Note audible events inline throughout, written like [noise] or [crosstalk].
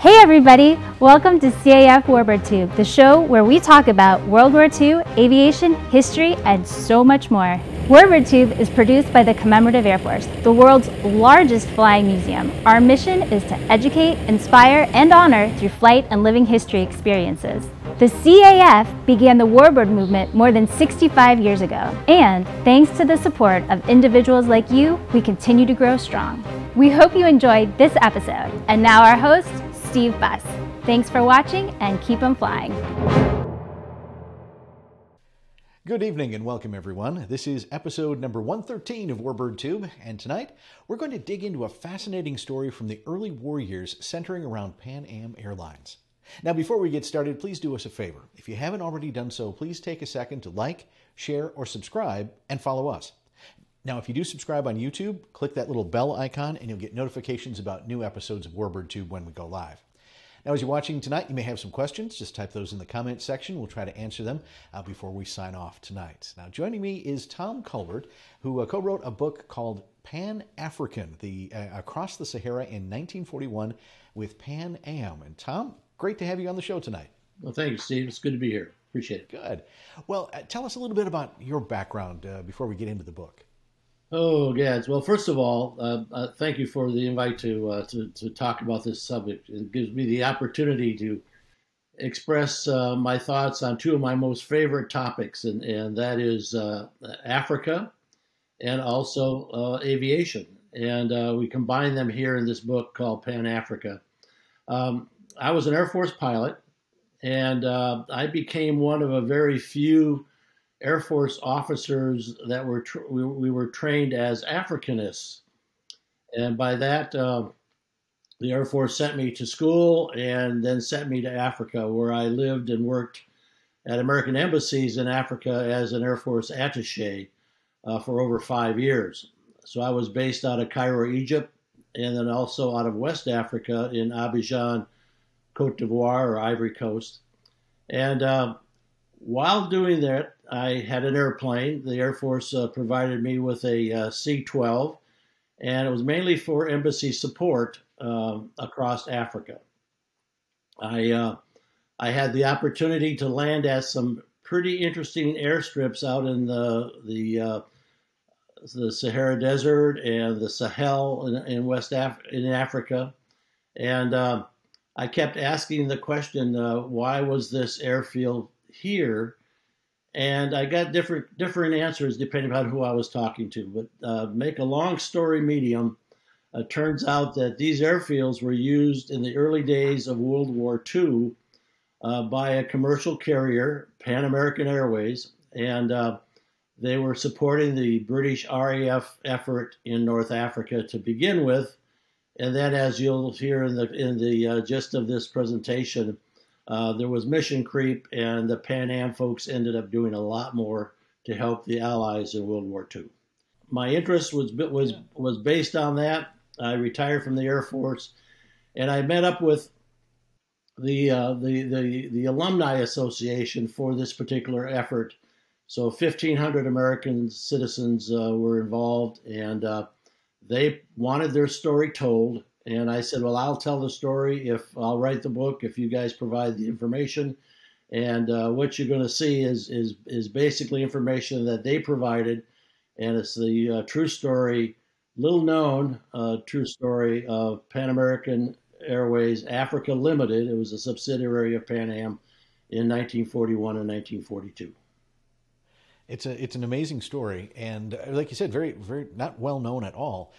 Hey everybody, welcome to CAF Warbird Tube, the show where we talk about World War II, aviation, history, and so much more. Warbird Tube is produced by the Commemorative Air Force, the world's largest flying museum. Our mission is to educate, inspire, and honor through flight and living history experiences. The CAF began the Warbird movement more than 65 years ago, and thanks to the support of individuals like you, we continue to grow strong. We hope you enjoyed this episode, and now our host, Steve Buss. Thanks for watching and keep them flying. Good evening and welcome everyone. This is episode number 113 of Warbird Tube, and tonight we're going to dig into a fascinating story from the early war years centering around Pan Am Airlines. Now, before we get started, please do us a favor. If you haven't already done so, please take a second to like, share, or subscribe and follow us. Now, if you do subscribe on YouTube, click that little bell icon and you'll get notifications about new episodes of Warbird Tube when we go live. Now, as you're watching tonight, you may have some questions. Just type those in the comment section. We'll try to answer them uh, before we sign off tonight. Now, joining me is Tom Culbert, who uh, co-wrote a book called Pan African: The uh, Across the Sahara in 1941 with Pan Am. And Tom, great to have you on the show tonight. Well, thank you, Steve. It's good to be here. Appreciate it. Good. Well, uh, tell us a little bit about your background uh, before we get into the book. Oh, yes. Well, first of all, uh, uh, thank you for the invite to, uh, to, to talk about this subject. It gives me the opportunity to express uh, my thoughts on two of my most favorite topics, and, and that is uh, Africa and also uh, aviation. And we combine them here in this book called Pan Africa. Um, I was an Air Force pilot, and I became one of a very few Air Force officers that were we, we, were trained as Africanists, and by that uh, the Air Force sent me to school and then sent me to Africa, where I lived and worked at American embassies in Africa as an Air Force attaché uh, for over five years. So I was based out of Cairo, Egypt, and then also out of West Africa in Abidjan, Cote d'Ivoire or Ivory Coast. And uh, while doing that, I had an airplane. The Air Force uh, provided me with a uh, C 12, and it was mainly for embassy support um, across Africa. I, uh, I had the opportunity to land at some pretty interesting airstrips out in the, the, uh, the Sahara Desert and the Sahel in, in West Af- in Africa. And uh, I kept asking the question uh, why was this airfield here? And I got different different answers depending on who I was talking to. But uh, make a long story medium, uh, turns out that these airfields were used in the early days of World War II uh, by a commercial carrier, Pan American Airways, and uh, they were supporting the British RAF effort in North Africa to begin with. And then, as you'll hear in the in the uh, gist of this presentation, uh, there was mission creep, and the Pan Am folks ended up doing a lot more to help the Allies in World War II. My interest was was was based on that. I retired from the Air Force, and I met up with the uh, the, the the alumni association for this particular effort. So 1,500 American citizens uh, were involved, and uh, they wanted their story told. And I said, well, I'll tell the story if I'll write the book, if you guys provide the information. And uh, what you're going to see is, is, is basically information that they provided. And it's the uh, true story, little known uh, true story of Pan American Airways Africa Limited. It was a subsidiary of Pan Am in 1941 and 1942. It's a it's an amazing story, and uh, like you said, very very not well known at all.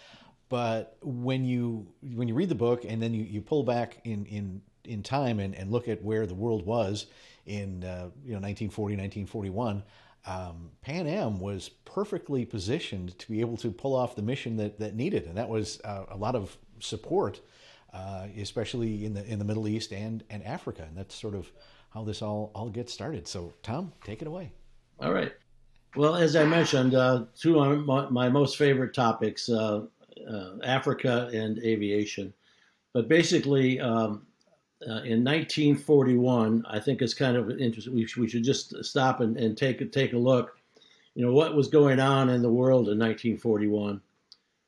But when you when you read the book and then you, you pull back in in in time and, and look at where the world was in uh, you know 1940 1941 um, Pan Am was perfectly positioned to be able to pull off the mission that, that needed, and that was uh, a lot of support, uh, especially in the in the Middle East and and Africa, and that's sort of how this all all gets started. So, Tom, take it away. All right. Well, as I mentioned, uh, two of my, my, most favorite topics: uh, Africa and aviation. But basically, um, uh, in 1941, I think it's kind of interesting. We, we should just stop and, and take take a look. You know what was going on in the world in 1941,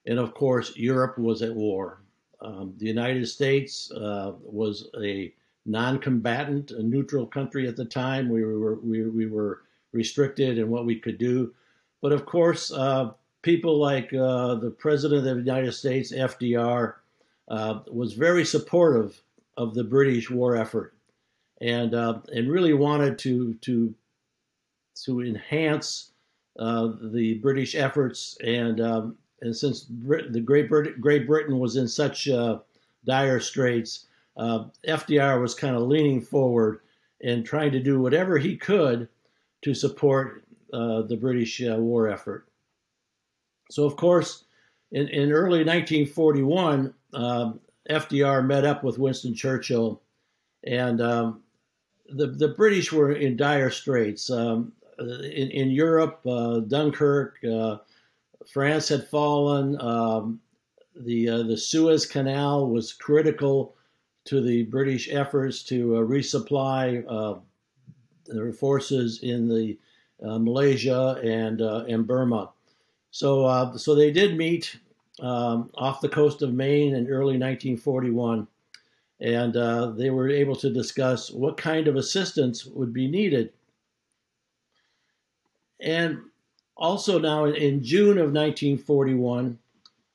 and of course, Europe was at war. Um, the United States uh, was a non-combatant, a neutral country at the time. We were we, we were restricted in what we could do, but of course, uh, people like uh, the President of the United States, FDR, uh, was very supportive of the British war effort, and uh, and really wanted to to to enhance uh, the British efforts and um, and since Brit- the Great, Brit- Great Britain was in such uh, dire straits, uh, FDR was kind of leaning forward and trying to do whatever he could to support the British war effort. So, of course, in, in early 1941, um, FDR met up with Winston Churchill, and um, the, the British were in dire straits. Um, in, in, Europe, uh, Dunkirk, uh, France had fallen. Um, the uh, the Suez Canal was critical to the British efforts to uh, resupply uh, their forces in the uh, Malaysia and uh, and Burma. So uh, so they did meet um, off the coast of Maine in early 1941, and they were able to discuss what kind of assistance would be needed. And also, now in June of 1941,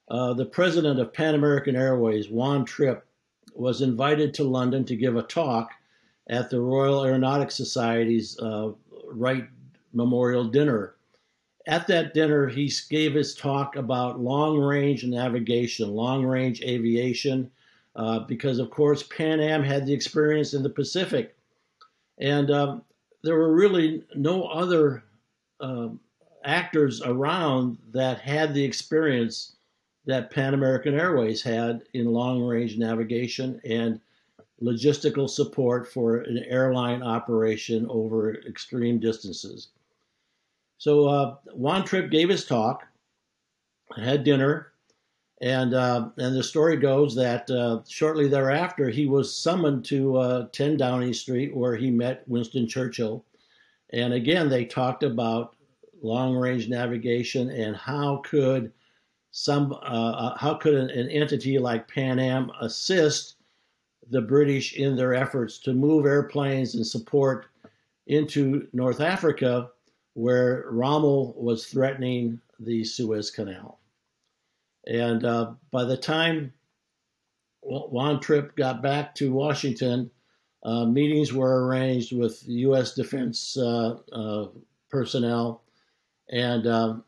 uh, the president of Pan American Airways, Juan Trippe, was invited to London to give a talk at the Royal Aeronautics Society's uh, Wright Memorial Dinner. At that dinner, he gave his talk about long range navigation, long range aviation, uh, because, of course, Pan Am had the experience in the Pacific. And um, there were really no other um, actors around that had the experience that Pan American Airways had in long range navigation and logistical support for an airline operation over extreme distances. So uh, Juan Trippe gave his talk, had dinner, and uh, and the story goes that uh, shortly thereafter he was summoned to uh, 10 Downing Street where he met Winston Churchill, and again they talked about long range navigation and how could some uh, uh, how could an, an, entity like Pan Am assist the British in their efforts to move airplanes and support into North Africa where Rommel was threatening the Suez Canal. And uh, by the time Juan Trippe got back to Washington, uh, meetings were arranged with U.S. defense uh, uh, personnel and um,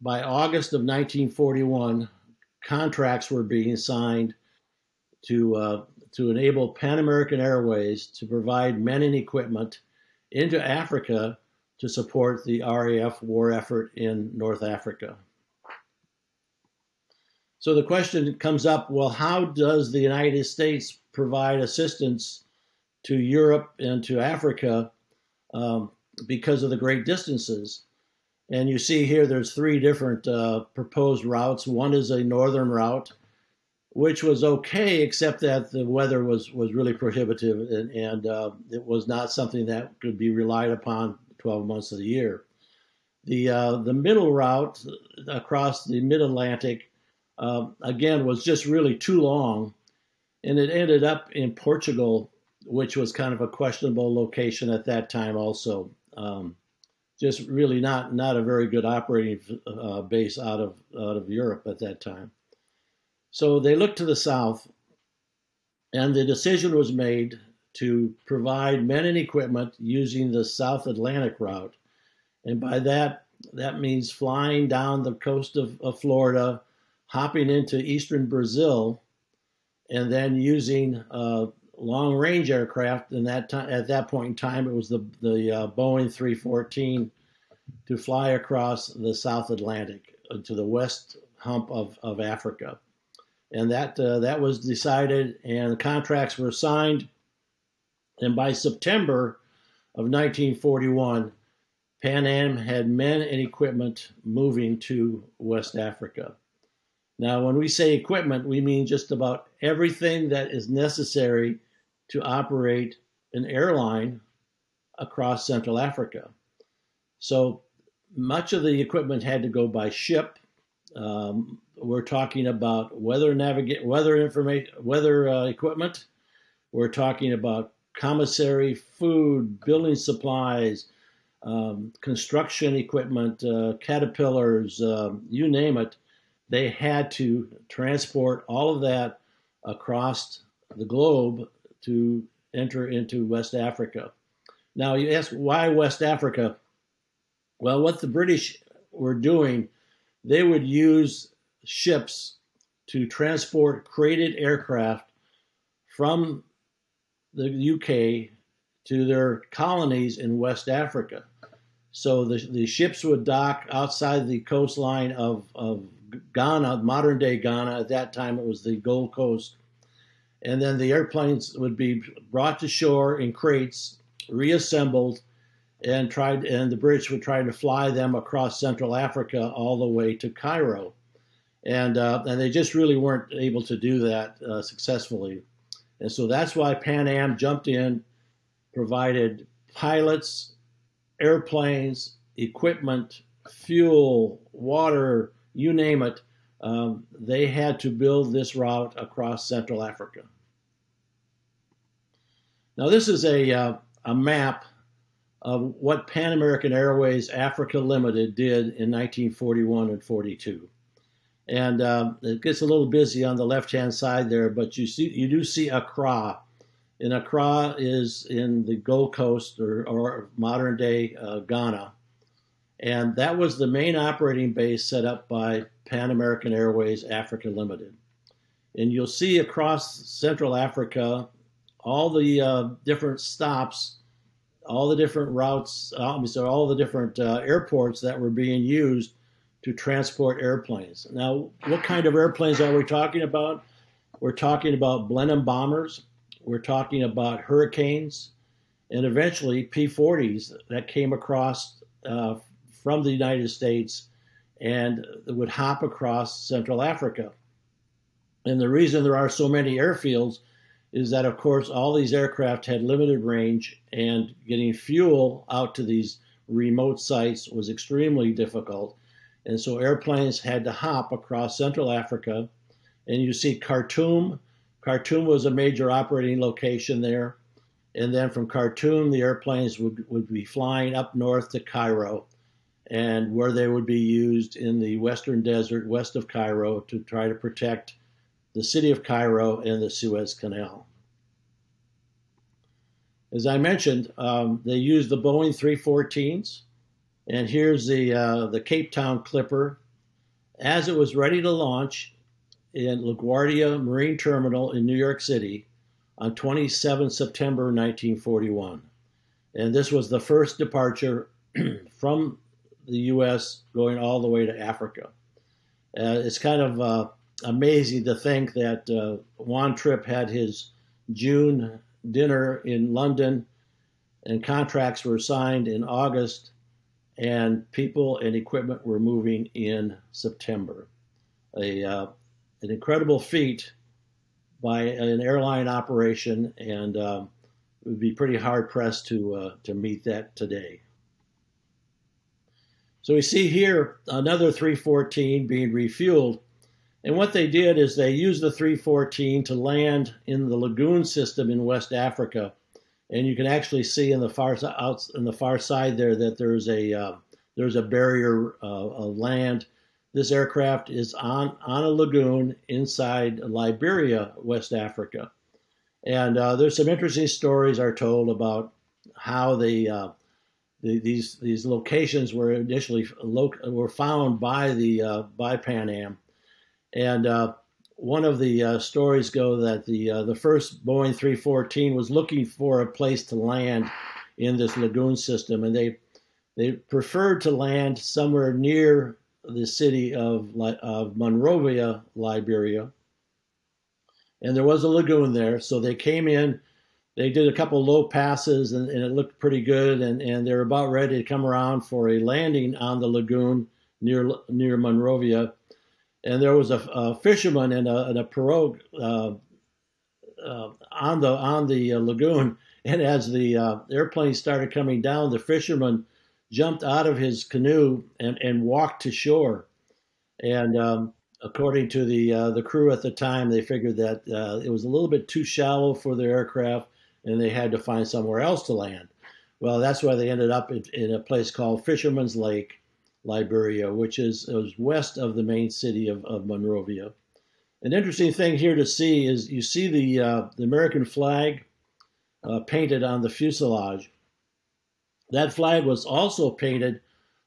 by August of 1941, contracts were being signed to uh, to enable Pan American Airways to provide men and equipment into Africa to support the RAF war effort in North Africa. So the question comes up well, how does the United States provide assistance to Europe and to Africa um, because of the great distances? And you see here there's three different uh, proposed routes. One is a northern route, which was okay, except that the weather was, was really prohibitive and, and uh, it was not something that could be relied upon 12 months of the year. The, uh, the middle route across the mid Atlantic, uh, again, was just really too long, and it ended up in Portugal, which was kind of a questionable location at that time, also. Um, just really not not a very good operating uh, base out of out of Europe at that time. So they looked to the south, and the decision was made to provide men and equipment using the South Atlantic route, and by that that means flying down the coast of, of Florida, hopping into eastern Brazil, and then using uh, long range aircraft. And that time, at that point in time, it was the the uh, Boeing 314 to fly across the South Atlantic uh, to the west hump of, of Africa. And that uh, that was decided, and the contracts were signed. And by September of 1941, Pan Am had men and equipment moving to West Africa. Now, when we say equipment, we mean just about everything that is necessary to operate an airline across Central Africa. So much of the equipment had to go by ship. Um, we're talking about weather navigate, weather information, weather uh, equipment. We're talking about commissary, food, building supplies, um, construction equipment, uh, caterpillars, um, you name it. They had to transport all of that across the globe to enter into West Africa. Now, you ask why West Africa? Well, what the British were doing, they would use ships to transport crated aircraft from the UK to their colonies in West Africa. So the, the ships would dock outside the coastline of, of Ghana, modern day Ghana. At that time, it was the Gold Coast. And then the airplanes would be brought to shore in crates, reassembled, and tried. And the British would try to fly them across Central Africa all the way to Cairo, and uh, and they just really weren't able to do that uh, successfully. And so that's why Pan Am jumped in, provided pilots, airplanes, equipment, fuel, water, you name it. Um, they had to build this route across Central Africa. Now, this is a, uh, a map of what Pan American Airways Africa Limited did in 1941 and 42. And uh, it gets a little busy on the left-hand side there, but you see you do see Accra, and Accra is in the Gold Coast or, or modern day uh, Ghana, and that was the main operating base set up by Pan American Airways Africa Limited. And you'll see across Central Africa all the uh, different stops, all the different routes, um, so all the different uh, airports that were being used to transport airplanes. Now, what kind of airplanes are we talking about? We're talking about Blenheim bombers, we're talking about Hurricanes, and eventually P 40s that came across uh, from the United States and would hop across Central Africa. And the reason there are so many airfields is that, of course, all these aircraft had limited range, and getting fuel out to these remote sites was extremely difficult. And so airplanes had to hop across Central Africa. And you see Khartoum. Khartoum was a major operating location there. And then from Khartoum, the airplanes would, would be flying up north to Cairo, and where they would be used in the western desert west of Cairo to try to protect the city of Cairo and the Suez Canal. As I mentioned, um, they used the Boeing 314s. And here's the, uh, the Cape Town Clipper. As it was ready to launch in LaGuardia Marine Terminal in New York City on 27 September 1941. And this was the first departure [clears throat] from the U.S. going all the way to Africa. Uh, it's kind of uh, amazing to think that uh, Juan Trippe had his June dinner in London and contracts were signed in August and people and equipment were moving in September. A, uh, an incredible feat by an airline operation, and uh, it would be pretty hard pressed to, uh, to meet that today. So we see here another 314 being refueled. And what they did is they used the 314 to land in the lagoon system in West Africa and you can actually see in the far out in the far side there that there's a uh, there's a barrier uh, of land. This aircraft is on on a lagoon inside Liberia, West Africa, and uh, there's some interesting stories are told about how the, uh, the these these locations were initially were found by the uh, by Pan Am, and uh, one of the uh, stories go that the uh, the first Boeing 314 was looking for a place to land in this lagoon system, and they they preferred to land somewhere near the city of of Monrovia, Liberia, and there was a lagoon there. So they came in. They did a couple low passes, and, and it looked pretty good, and, and they were about ready to come around for a landing on the lagoon near near Monrovia and there was a, a fisherman in a, in a pirogue uh, uh, on the on the uh, lagoon. [laughs] And as the uh, airplane started coming down, the fisherman jumped out of his canoe and, and walked to shore. And um, according to the uh, the crew at the time, they figured that uh, it was a little bit too shallow for the aircraft, and they had to find somewhere else to land. Well, that's why they ended up in, in a place called Fisherman's Lake, Liberia, which is, is west of the main city of, of Monrovia. An interesting thing here to see is you see the uh, the American flag uh, painted on the fuselage. That flag was also painted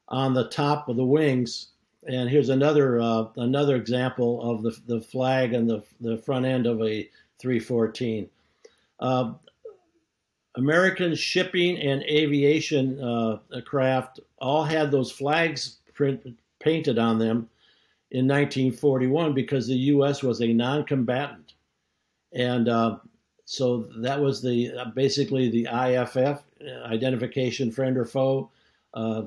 on the top of the wings and here's another uh, another example of the, the flag and the, the front end of a 314. Uh, American shipping and aviation uh, craft all had those flags print, painted on them in 1941 because the U.S. was a non-combatant, and uh, so that was the basically the IFF uh, identification friend or foe. Uh,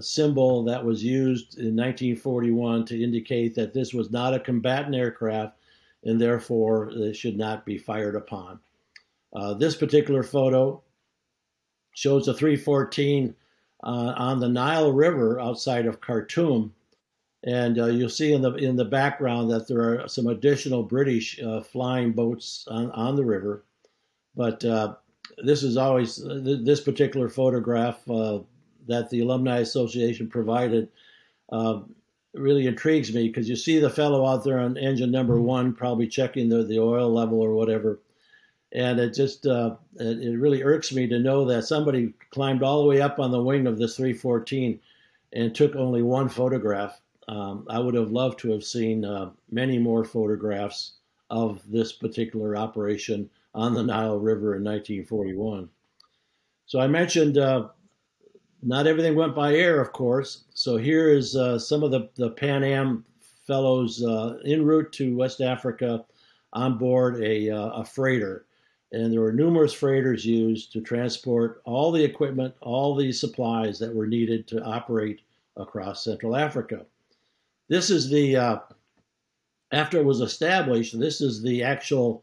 symbol that was used in 1941 to indicate that this was not a combatant aircraft and therefore it should not be fired upon. Uh, this particular photo shows a 314 uh, on the Nile River outside of Khartoum. And uh, you'll see in the in the background that there are some additional British uh, flying boats on, on the river. But uh, this is always this particular photograph uh, that the Alumni Association provided uh, really intrigues me because you see the fellow out there on engine number mm-hmm. one, probably checking the, the oil level or whatever. And it just uh, it, it, really irks me to know that somebody climbed all the way up on the wing of this 314 and took only one photograph. Um, I would have loved to have seen uh, many more photographs of this particular operation on the Nile River in 1941. So I mentioned uh, not everything went by air, of course. So here is uh, some of the, the Pan Am fellows uh, en route to West Africa on board a, uh, a freighter. And there were numerous freighters used to transport all the equipment, all the supplies that were needed to operate across Central Africa. This is the, uh, after it was established, this is the actual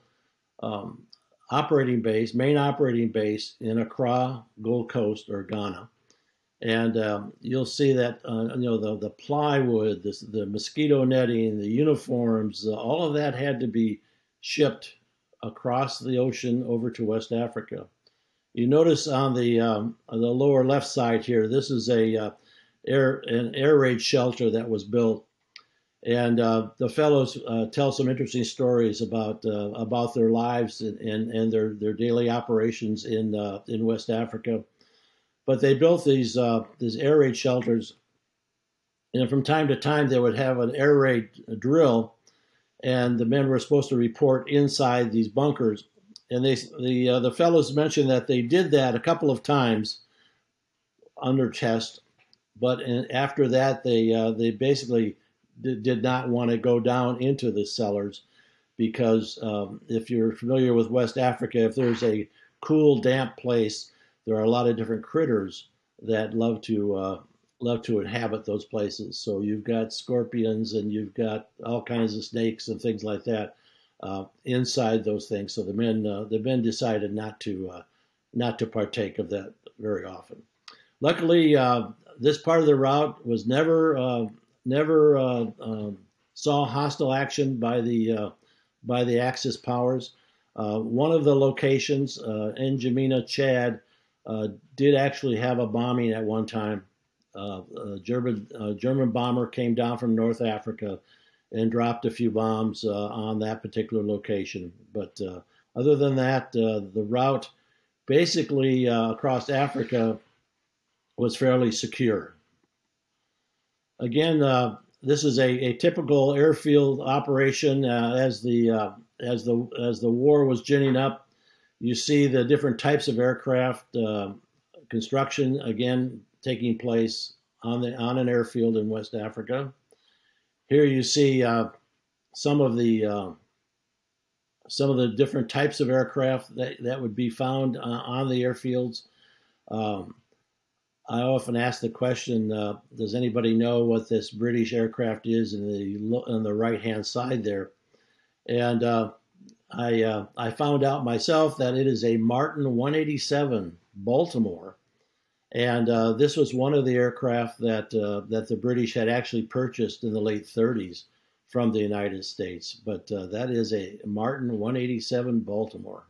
um, operating base, main operating base in Accra, Gold Coast, or Ghana and um, you'll see that uh, you know the the plywood, the, the mosquito netting, the uniforms, uh, all of that had to be shipped across the ocean over to West Africa. You notice on the um, on the lower left side here, this is a uh, air an air raid shelter that was built, and uh, the fellows uh, tell some interesting stories about uh, about their lives and, and, and their their daily operations in in West Africa but they built these uh, these air raid shelters, and from time to time they would have an air raid drill, and the men were supposed to report inside these bunkers. And they the uh, the fellows mentioned that they did that a couple of times under test, but in, after that they uh, they basically did, did not want to go down into the cellars because um, if you're familiar with West Africa, if there's a cool, damp place, there are a lot of different critters that love to uh, love to inhabit those places. So you've got scorpions and you've got all kinds of snakes and things like that uh, inside those things. So the men uh, the men decided not to uh, not to partake of that very often. Luckily, uh, this part of the route was never uh, never um, saw hostile action by the by the Axis powers. one of the locations, uh, N'Djamena, Chad, uh, did actually have a bombing at one time. Uh, a German a German bomber came down from North Africa and dropped a few bombs uh, on that particular location. But uh, other than that, uh, the route basically across Africa was fairly secure. Again, this is a, a, typical airfield operation as the as the as the war was ginning up you see the different types of aircraft uh, construction again taking place on the on an airfield in West Africa. Here you see uh, some of the uh, some of the different types of aircraft that, that would be found uh, on the airfields. Um, I often ask the question: uh, Does anybody know what this British aircraft is in the on the right hand side there? And uh, I uh, I found out myself that it is a Martin 187 Baltimore, and uh, this was one of the aircraft that uh, that the British had actually purchased in the late 30s from the United States. But uh, that is a Martin 187 Baltimore.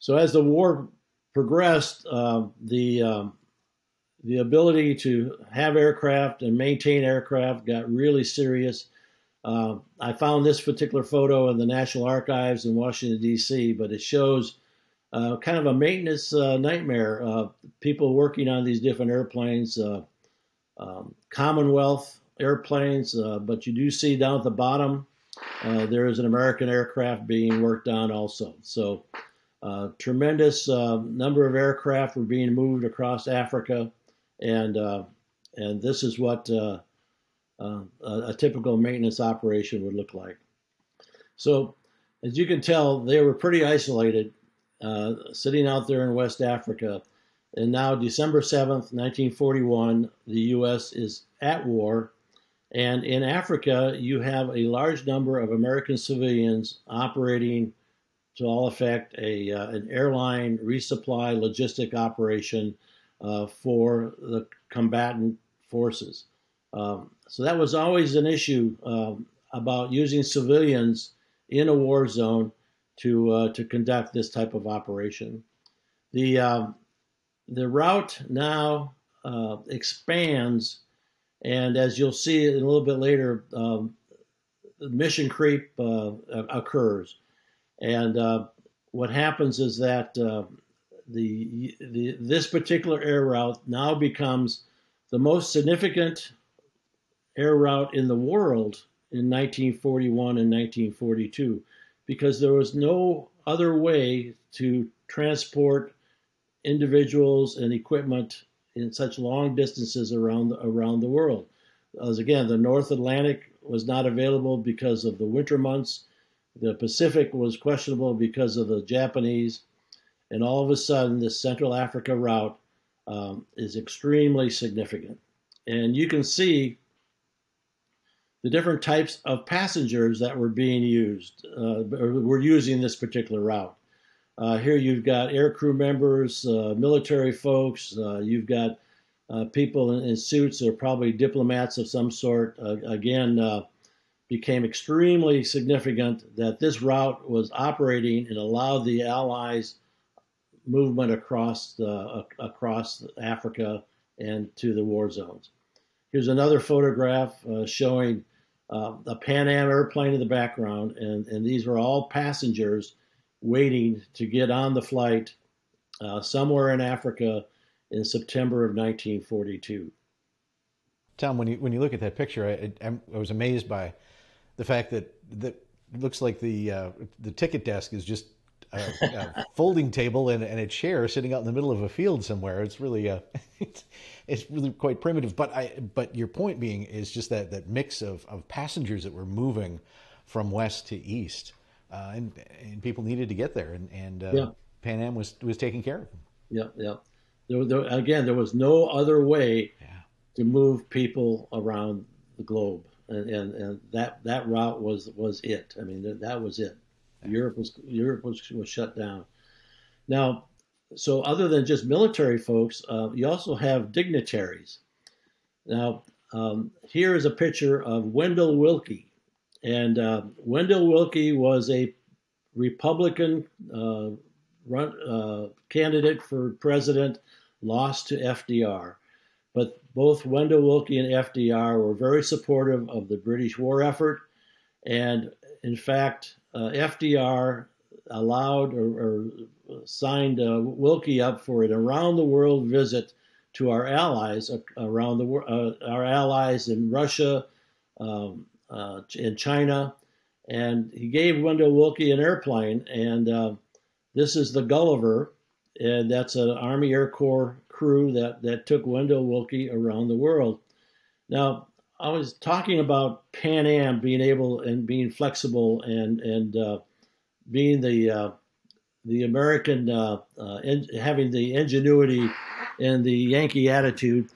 So as the war progressed, uh, the um, the ability to have aircraft and maintain aircraft got really serious. Uh, I found this particular photo in the National Archives in Washington, D.C., but it shows uh, kind of a maintenance uh, nightmare. Uh, people working on these different airplanes, uh, um, Commonwealth airplanes, uh, but you do see down at the bottom there is an American aircraft being worked on also. So, tremendous number of aircraft were being moved across Africa and uh, and this is what uh, uh, a, typical maintenance operation would look like. So, as you can tell, they were pretty isolated, uh, sitting out there in West Africa. And now, December 7th, 1941, the U.S. is at war. And in Africa, you have a large number of American civilians operating to all effect a, uh, an airline resupply logistic operation uh, for the combatant forces. Um, so that was always an issue um, about using civilians in a war zone to uh, to conduct this type of operation. The uh, the route now uh, expands, and as you'll see a little bit later, um, mission creep uh, occurs, and uh, what happens is that the, the this particular air route now becomes the most significant air route in the world in 1941 and 1942 because there was no other way to transport individuals and equipment in such long distances around the, around the world. As again, the North Atlantic was not available because of the winter months. The Pacific was questionable because of the Japanese and all of a sudden, the Central Africa route um, is extremely significant. And you can see the different types of passengers that were being used, uh, or were using this particular route. Uh, here you've got air crew members, uh, military folks, uh, you've got uh, people in, in, suits are probably diplomats of some sort. Again, became extremely significant that this route was operating and allowed the Allies movement across the, across Africa and to the war zones. Here's another photograph uh, showing uh, a Pan Am airplane in the background, and, and these were all passengers waiting to get on the flight uh, somewhere in Africa in September of 1942. Tom, when you when you look at that picture, I, I was amazed by the fact that that looks like the uh, the ticket desk is just a, a folding table and, and, a chair sitting out in the middle of a field somewhere. It's really uh, [laughs] it's, it's really quite primitive. But I but your point being is just that that mix of, of passengers that were moving from west to east, uh, and and people needed to get there, and and uh, yeah. Pan Am was was taking care of them. Yeah, yeah. There, there, again, there was no other way yeah. to move people around the globe, and, and, and that that route was was it. I mean, that, that was it. Europe was Europe was, was shut down. Now, so other than just military folks, uh, you also have dignitaries. Now, um, here is a picture of Wendell Willkie, and uh, Wendell Willkie was a Republican uh, run, uh, candidate for president, lost to FDR. But both Wendell Willkie and FDR were very supportive of the British war effort, and in fact, uh, FDR allowed or, or signed uh, Willkie up for an around the world visit to our allies uh, around the world, uh, our allies in Russia, um, uh, in China, and he gave Wendell Willkie an airplane, and uh, this is the Gulliver, and that's an Army Air Corps crew that that took Wendell Willkie around the world. Now, I was talking about Pan Am being able and being flexible and and uh, being the uh, the American uh, uh en- having the ingenuity and the Yankee attitude.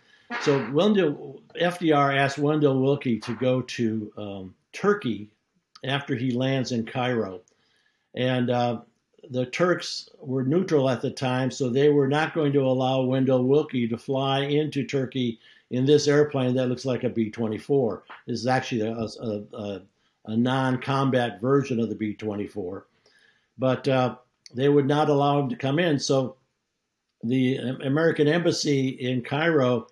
So Wendell FDR asked Wendell Willkie to go to um, Turkey after he lands in Cairo, and uh, the Turks were neutral at the time, so they were not going to allow Wendell Willkie to fly into Turkey in this airplane that looks like a B-24. This is actually a, a, a, a non-combat version of the B-24, but uh, they would not allow him to come in. So the American embassy in Cairo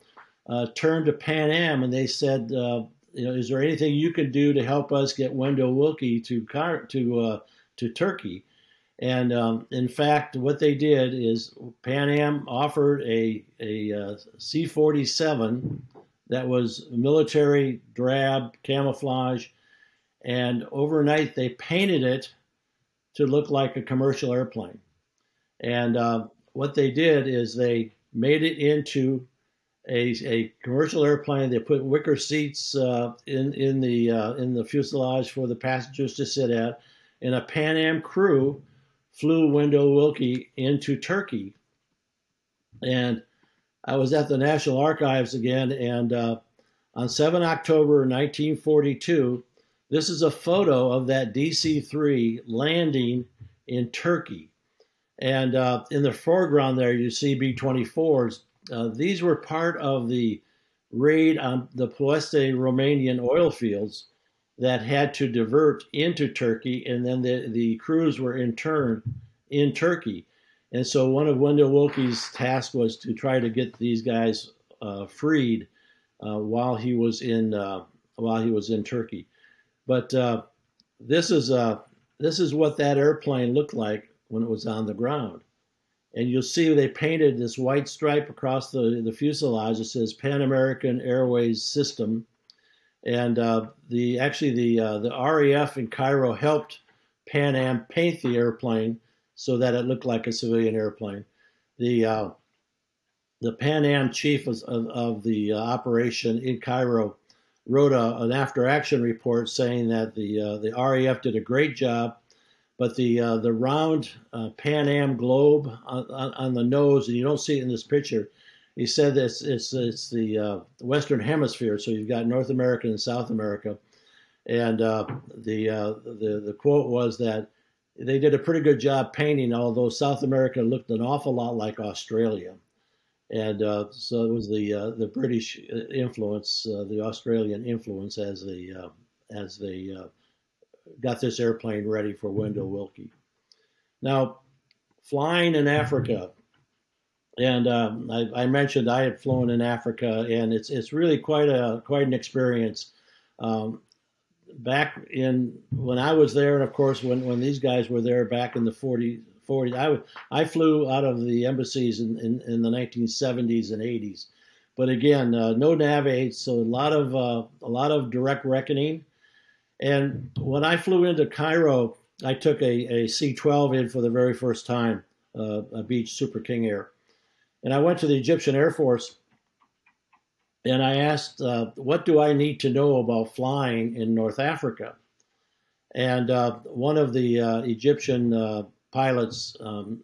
uh, turned to Pan Am and they said, uh, you know, is there anything you can do to help us get Wendell Willkie to to uh, to Turkey? And um, in fact, what they did is Pan Am offered a a uh, C forty seven that was military drab camouflage, and overnight they painted it to look like a commercial airplane. And uh, what they did is they made it into a, a commercial airplane. They put wicker seats uh, in in the uh, in the fuselage for the passengers to sit at, and a Pan Am crew flew Wendell Willkie into Turkey. And I was at the National Archives again, and uh, on 7 October 1942, this is a photo of that DC 3 landing in Turkey. And uh, in the foreground there, you see B 24s uh, these were part of the raid on the Ploiești Romanian oil fields that had to divert into Turkey, and then the, the crews were interned in Turkey. And so one of Wendell Willkie's tasks was to try to get these guys uh, freed uh, while he was in uh, while he was in Turkey. But uh, this is uh, this is what that airplane looked like when it was on the ground and you'll see they painted this white stripe across the, the fuselage that says Pan American Airways System. And uh, the actually the uh, the RAF in Cairo helped Pan Am paint the airplane so that it looked like a civilian airplane. The uh, the Pan Am chief of, of, the uh, operation in Cairo wrote a, an after action report saying that the uh, the RAF did a great job but the uh, the round Pan Am globe on, on, on, the nose, and you don't see it in this picture. He said it's it's, it's the uh, Western Hemisphere, so you've got North America and South America, and uh, the uh, the the quote was that they did a pretty good job painting, although South America looked an awful lot like Australia, and uh, so it was the the British influence, the Australian influence as the as they got this airplane ready for Wendell mm-hmm. Now, flying in Africa, and um, I, I, mentioned I had flown in Africa, and it's it's really quite a quite an experience. Um, back in when I was there, and of course when, when these guys were there back in the 40, 40s, I, I flew out of the embassies in, in, in the 1970s and 80s. But again, uh, no nav aids, so a lot of uh, a lot of direct reckoning. And when I flew into Cairo, I took a a C-12 in for the very first time, uh, a Beech Super King Air. And I went to the Egyptian Air Force and I asked, uh, what do I need to know about flying in North Africa? And uh, one of the uh, Egyptian uh, pilots, um,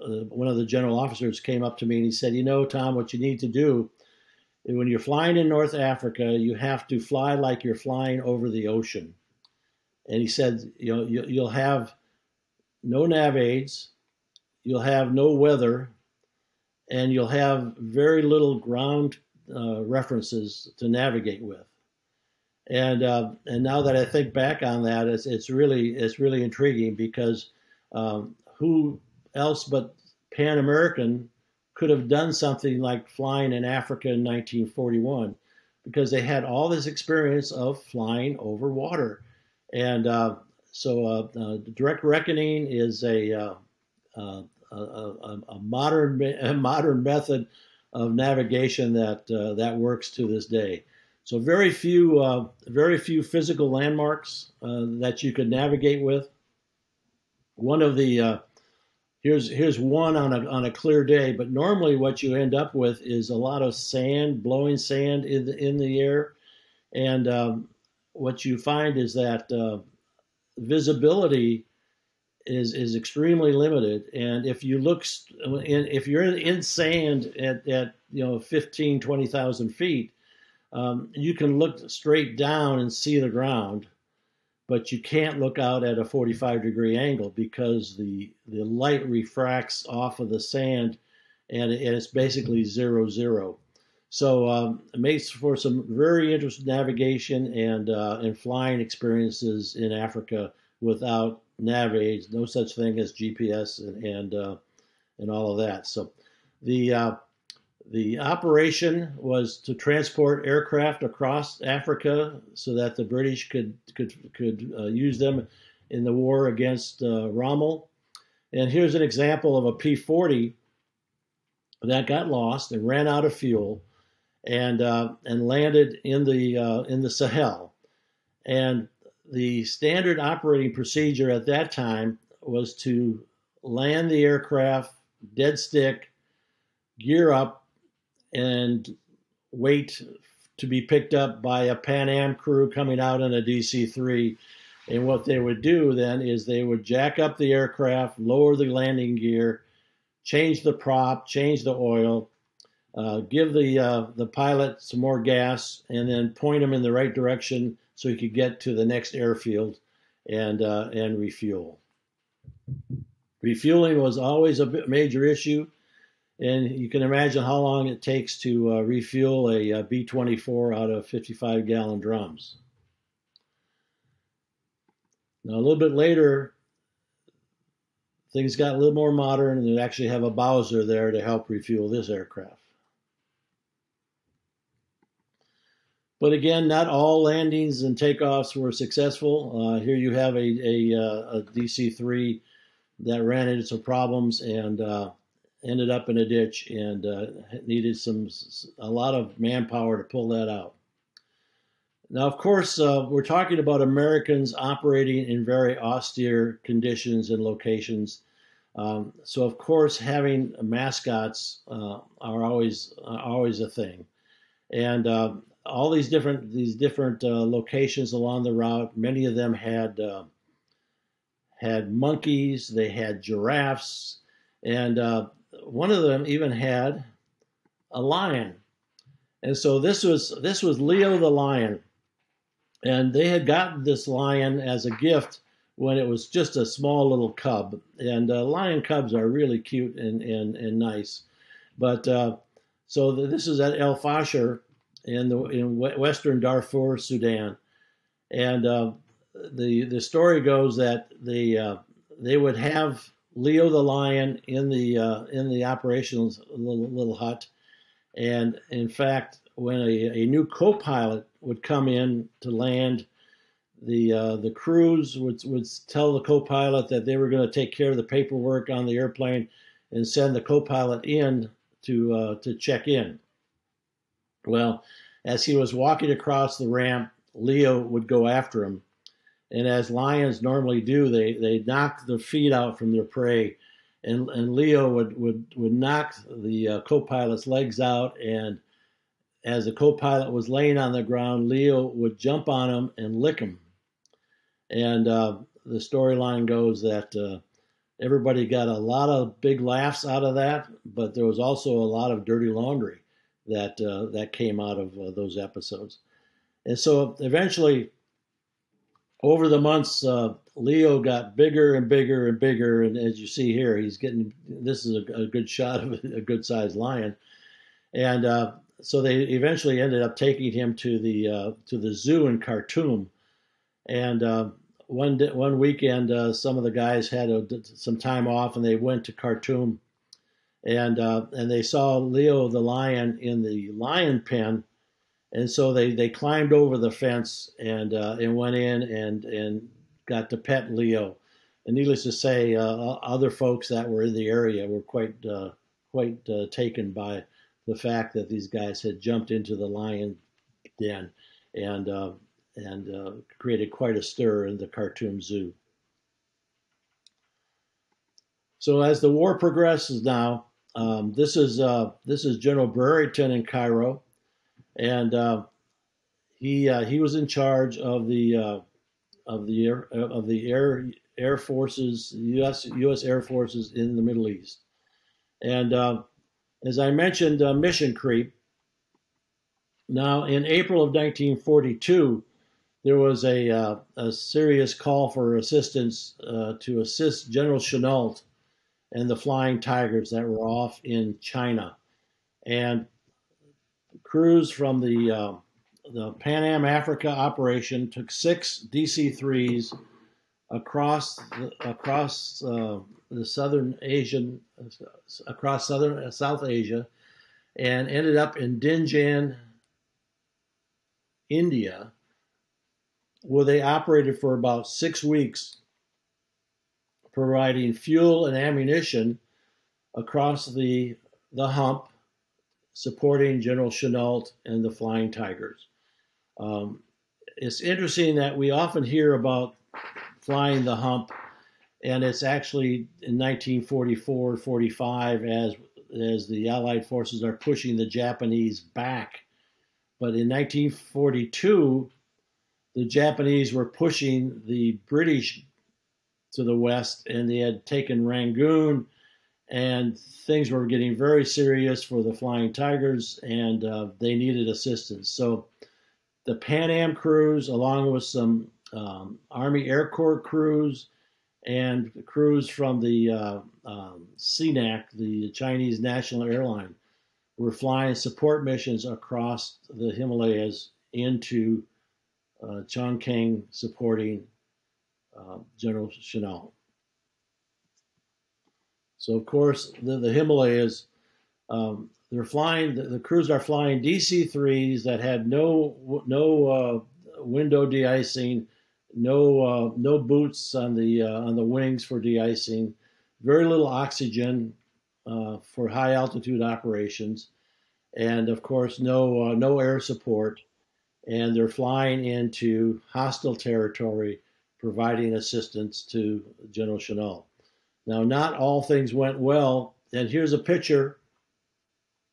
uh, one of the general officers came up to me and he said, you know, Tom, what you need to do when you're flying in North Africa, you have to fly like you're flying over the ocean. And he said, you know, you'll have no nav aids, you'll have no weather, and you'll have very little ground uh, references to navigate with. And uh, and now that I think back on that, it's it's really it's really intriguing because um, who else but Pan American could have done something like flying in Africa in 1941 because they had all this experience of flying over water. And uh, so uh, uh, direct reckoning is a, uh, uh, a, a, modern, [laughs] a modern method of navigation that, uh, that works to this day. So very few, very few physical landmarks that you could navigate with. One of the here's here's one on a on a clear day. But normally, what you end up with is a lot of sand, blowing sand in the in the air, and um, what you find is that uh, visibility is is extremely limited. And if you look, in, if you're in, in sand at, at you know 15, 20,000 feet, um, you can look straight down and see the ground but you can't look out at a 45 degree angle because the the light refracts off of the sand and it's basically zero zero. So um, it makes for some very interesting navigation and uh, and flying experiences in Africa without nav aids. No such thing as GPS and and, uh, and all of that. So the uh, the operation was to transport aircraft across Africa so that the British could could could uh, use them in the war against uh, Rommel. And here's an example of a P-40 that got lost and ran out of fuel, and uh, and landed in the uh, in the Sahel. And the standard operating procedure at that time was to land the aircraft dead stick, gear up, and wait to be picked up by a Pan Am crew coming out in a DC 3. And what they would do then is they would jack up the aircraft, lower the landing gear, change the prop, change the oil, uh, give the uh, the pilot some more gas, and then point him in the right direction so he could get to the next airfield and uh, and refuel. Refueling was always a major issue. And you can imagine how long it takes to uh, refuel a a B 24 out of 55 gallon drums. Now, a little bit later, things got a little more modern, and they actually have a Bowser there to help refuel this aircraft. But again, not all landings and takeoffs were successful. Uh, here you have a, a, uh, a DC 3 that ran into some problems and uh, ended up in a ditch and uh, needed some a lot of manpower to pull that out. Now, of course, uh, we're talking about Americans operating in very austere conditions and locations. Um, so, of course, having mascots uh, are always always a thing, and all these different these different uh, locations along the route. Many of them had uh, had monkeys, they had giraffes, and one of them even had a lion. And so this was this was Leo the lion. And they had gotten this lion as a gift when it was just a small little cub. And uh, lion cubs are really cute and, and, and nice. But uh, so this is at El Fasher in the in western Darfur, Sudan. And uh, the the story goes that they uh, they would have Leo the lion in the uh, in the operations little, little hut, and in fact, when a, a new co-pilot would come in to land, the uh, the crews would would tell the co-pilot that they were going to take care of the paperwork on the airplane and send the co-pilot in to uh, to check in. Well, as he was walking across the ramp, Leo would go after him and as lions normally do, they, they knock the feet out from their prey. And, and Leo would, would, would knock the uh, co pilot's legs out. And as the co pilot was laying on the ground, Leo would jump on him and lick him. And uh, the storyline goes that uh, everybody got a lot of big laughs out of that, but there was also a lot of dirty laundry that, uh, that came out of uh, those episodes. And so eventually, over the months, uh, Leo got bigger and bigger and bigger, and as you see here, he's getting. This is a, a good shot of a good sized lion, and uh, so they eventually ended up taking him to the uh, to the zoo in Khartoum, and uh, one one weekend, some of the guys had a, some time off, and they went to Khartoum, and uh, and they saw Leo the lion in the lion pen and so they, they climbed over the fence and uh, and went in and and got to pet Leo. And needless to say, uh, other folks that were in the area were quite uh, quite uh, taken by the fact that these guys had jumped into the lion den and uh, and created quite a stir in the Khartoum Zoo. So as the war progresses now, um, this is this is General Brereton in Cairo and uh, he uh, he was in charge of the uh, of the air of the air air forces U.S. U.S. Air Forces in the Middle East, and uh, as I mentioned, uh, mission creep. Now, in April of 1942, there was a uh, a serious call for assistance to assist General Chennault and the Flying Tigers that were off in China, and crews from the uh, the Pan Am Africa operation took six DC-3s across the, across uh, the southern Asian across southern South Asia, and ended up in Dinjan, India, where they operated for about six weeks, providing fuel and ammunition across the the hump, supporting General Chennault and the Flying Tigers. Um, it's interesting that we often hear about flying the hump, and it's actually in 1944 45 as as the Allied forces are pushing the Japanese back. But in 1942, the Japanese were pushing the British to the west, and they had taken Rangoon, and things were getting very serious for the Flying Tigers, and uh, they needed assistance. So the Pan Am crews, along with some um, Army Air Corps crews and crews from the uh, um, CNAC, the Chinese National Airline, were flying support missions across the Himalayas into uh, Chongqing, supporting uh, General Chennault. So, of course, the, the Himalayas, um, they're flying. The, the, crews are flying DC-3s that had no no uh, window de-icing, no uh, no boots on the uh, on the wings for de-icing, very little oxygen uh, for high altitude operations, and of course no no air support, and they're flying into hostile territory, providing assistance to General Chennault. Now, not all things went well, and here's a picture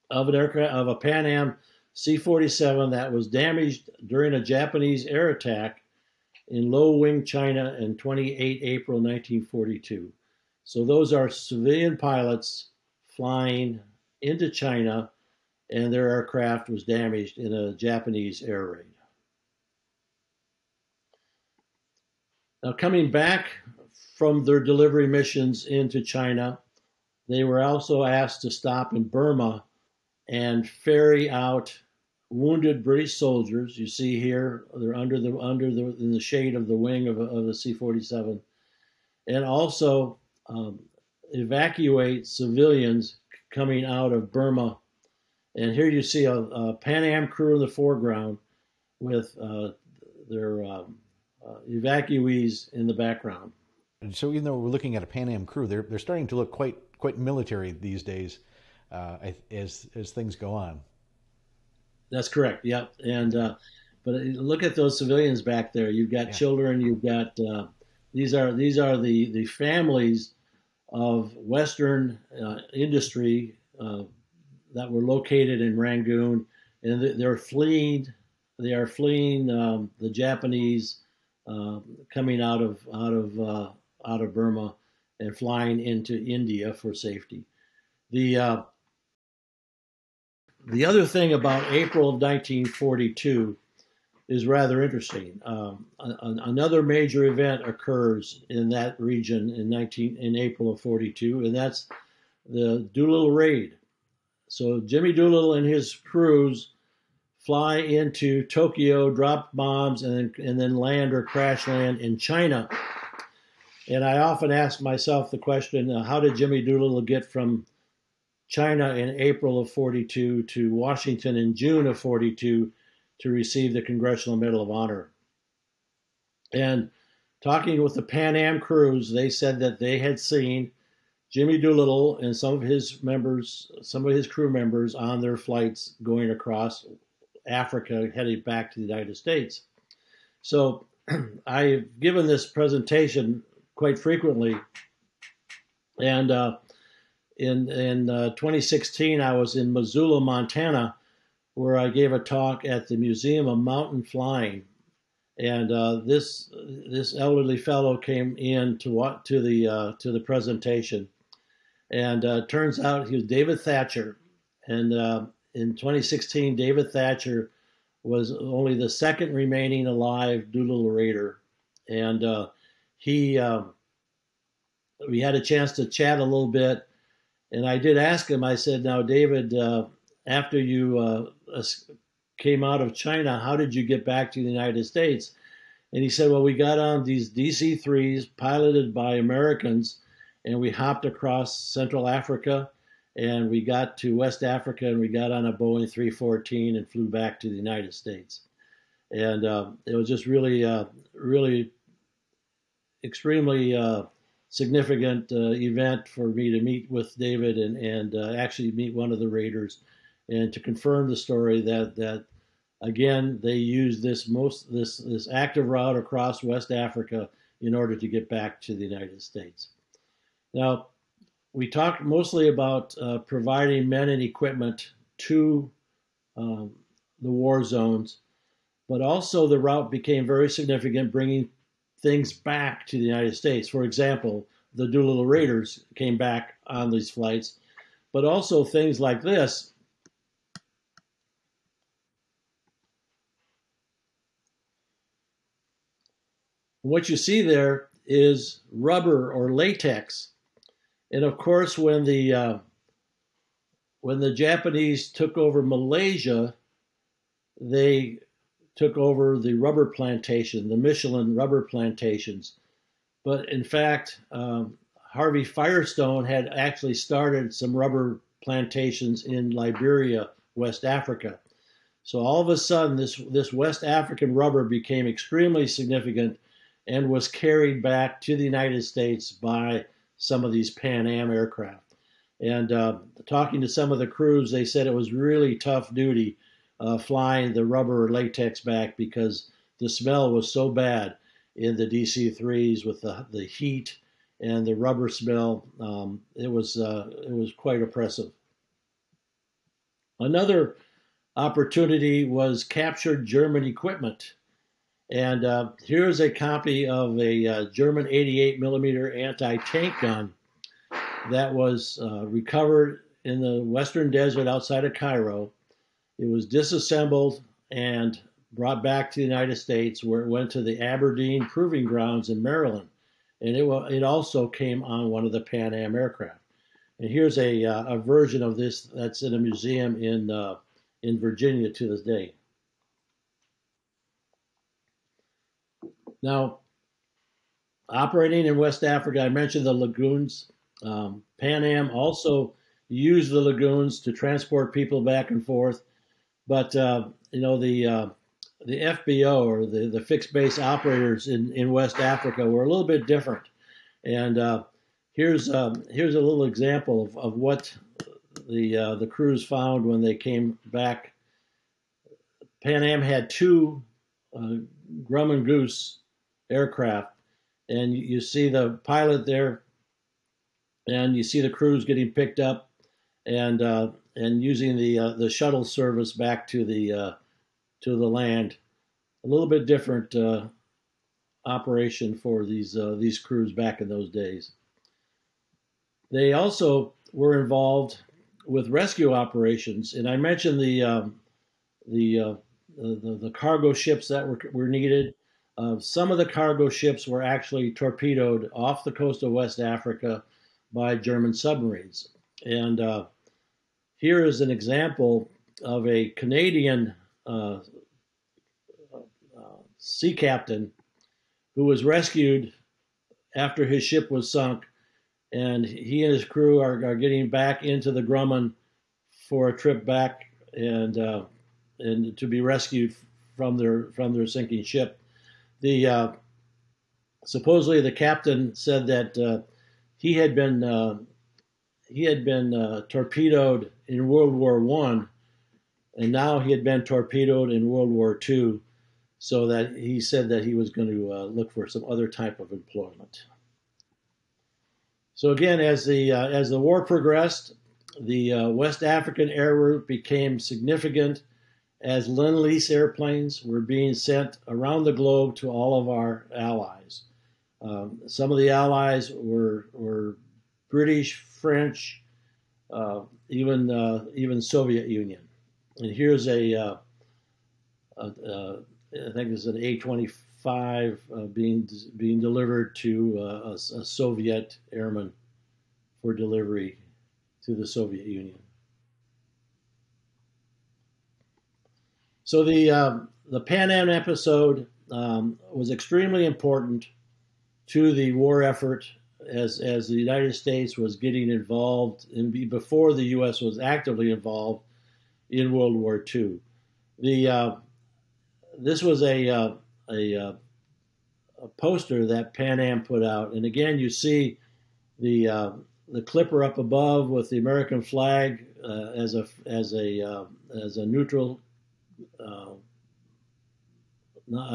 of an aircraft of a Pan Am C-47 that was damaged during a Japanese air attack in Loiwing, China, in 28 April 1942. So those are civilian pilots flying into China, and their aircraft was damaged in a Japanese air raid. Now, coming back from their delivery missions into China, they were also asked to stop in Burma and ferry out wounded British soldiers. You see here, they're under the under the in the shade of the wing of a, of a C-47, and also um, evacuate civilians coming out of Burma. And here you see a, a Pan Am crew in the foreground with uh, their um, uh, evacuees in the background. And so, even though we're looking at a Pan Am crew, they're they're starting to look quite quite military these days uh, as as things go on. That's correct. Yep. And uh, but look at those civilians back there. You've got yeah. children. You've got uh, these are these are the the families of Western uh, industry uh, that were located in Rangoon, and they're fleeing. They are fleeing um, the Japanese uh, coming out of out of uh, out of Burma and flying into India for safety. The the other thing about April of 1942 is rather interesting. Um, another major event occurs in that region in 19 in April of 42, and that's the Doolittle raid. So Jimmy Doolittle and his crews fly into Tokyo, drop bombs, and then, and then land or crash land in China. And I often ask myself the question: uh, How did Jimmy Doolittle get from China in April of 42 to Washington in June of 42 to receive the Congressional Medal of Honor. And talking with the Pan Am crews, they said that they had seen Jimmy Doolittle and some of his members, some of his crew members on their flights going across Africa, heading back to the United States. So [clears throat] I've given this presentation quite frequently, and uh, in in uh, 2016, I was in Missoula, Montana, where I gave a talk at the Museum of Mountain Flying, and uh, this this elderly fellow came in to what to the uh, to the presentation, and uh, turns out he was David Thatcher, and uh, in 2016, David Thatcher was only the second remaining alive Doolittle Raider, and uh, he we had a chance to chat a little bit and I did ask him. I said, "Now, David, uh, after you uh, came out of China, how did you get back to the United States? And he said, well, we got on these DC 3s piloted by Americans, and we hopped across Central Africa, and we got to West Africa, and we got on a Boeing 314 and flew back to the United States. And uh, it was just really, uh, really extremely uh, significant uh, event for me to meet with David and, and uh, actually meet one of the raiders and to confirm the story that, that again, they used this most this this active route across West Africa in order to get back to the United States. Now, we talked mostly about uh, providing men and equipment to um, the war zones, but also the route became very significant, bringing things back to the United States. For example, the Doolittle Raiders came back on these flights, but also things like this What you see there is rubber or latex. And of course, when the uh, when the Japanese took over Malaysia, they took over the rubber plantation, the Michelin rubber plantations. But in fact, um, Harvey Firestone had actually started some rubber plantations in Liberia, West Africa. So all of a sudden, this, this West African rubber became extremely significant and was carried back to the United States by some of these Pan Am aircraft. And uh, talking to some of the crews, they said it was really tough duty uh, flying the rubber or latex back because the smell was so bad in the DC 3s with the, the heat and the rubber smell. Um, it was uh, it was quite oppressive. Another opportunity was captured German equipment. And uh, here's a copy of a uh, German 88 millimeter anti-tank gun that was uh, recovered in the western desert outside of Cairo. It was disassembled and brought back to the United States, where it went to the Aberdeen Proving Grounds in Maryland, and it it also came on one of the Pan Am aircraft. And here's a uh, a version of this that's in a museum in uh, in Virginia to this day. Now, operating in West Africa, I mentioned the lagoons. Um, Pan Am also used the lagoons to transport people back and forth, but uh, you know the uh, the FBO or the, the fixed base operators in, in West Africa were a little bit different. And uh, here's um, here's a little example of, of what the uh, the crews found when they came back. Pan Am had two uh, Grumman Goose aircraft. And you see the pilot there, and you see the crews getting picked up, and uh, and using the uh, the shuttle service back to the uh, to the land. A little bit different uh, operation for these uh, these crews back in those days. They also were involved with rescue operations, and I mentioned the um, the, uh, the, the cargo ships that were were needed. Uh, some of the cargo ships were actually torpedoed off the coast of West Africa by German submarines. And uh, here is an example of a Canadian uh, uh sea captain who was rescued after his ship was sunk. And he and his crew are, are getting back into the Grumman for a trip back and uh, and to be rescued from their from their sinking ship the uh, supposedly the captain said that uh, he had been uh, he had been uh, torpedoed in World War One, and now he had been torpedoed in World War Two, so that he said that he was going to uh, look for some other type of employment. So again, as the uh, as the war progressed, the West African air route became significant as Lend Lease airplanes were being sent around the globe to all of our allies. Um, some of the allies were, were British, French, uh, even uh, even Soviet Union. And here's a, uh, I think it's an A-25 uh, being being delivered to uh, a, a Soviet airman for delivery to the Soviet Union. So the uh, the Pan Am episode um, was extremely important to the war effort as as the United States was getting involved in before the U.S. was actively involved in World War II. The uh, this was a uh, a, uh, a, poster that Pan Am put out, and again you see the uh, the clipper up above with the American flag uh, as a as a uh, as a neutral a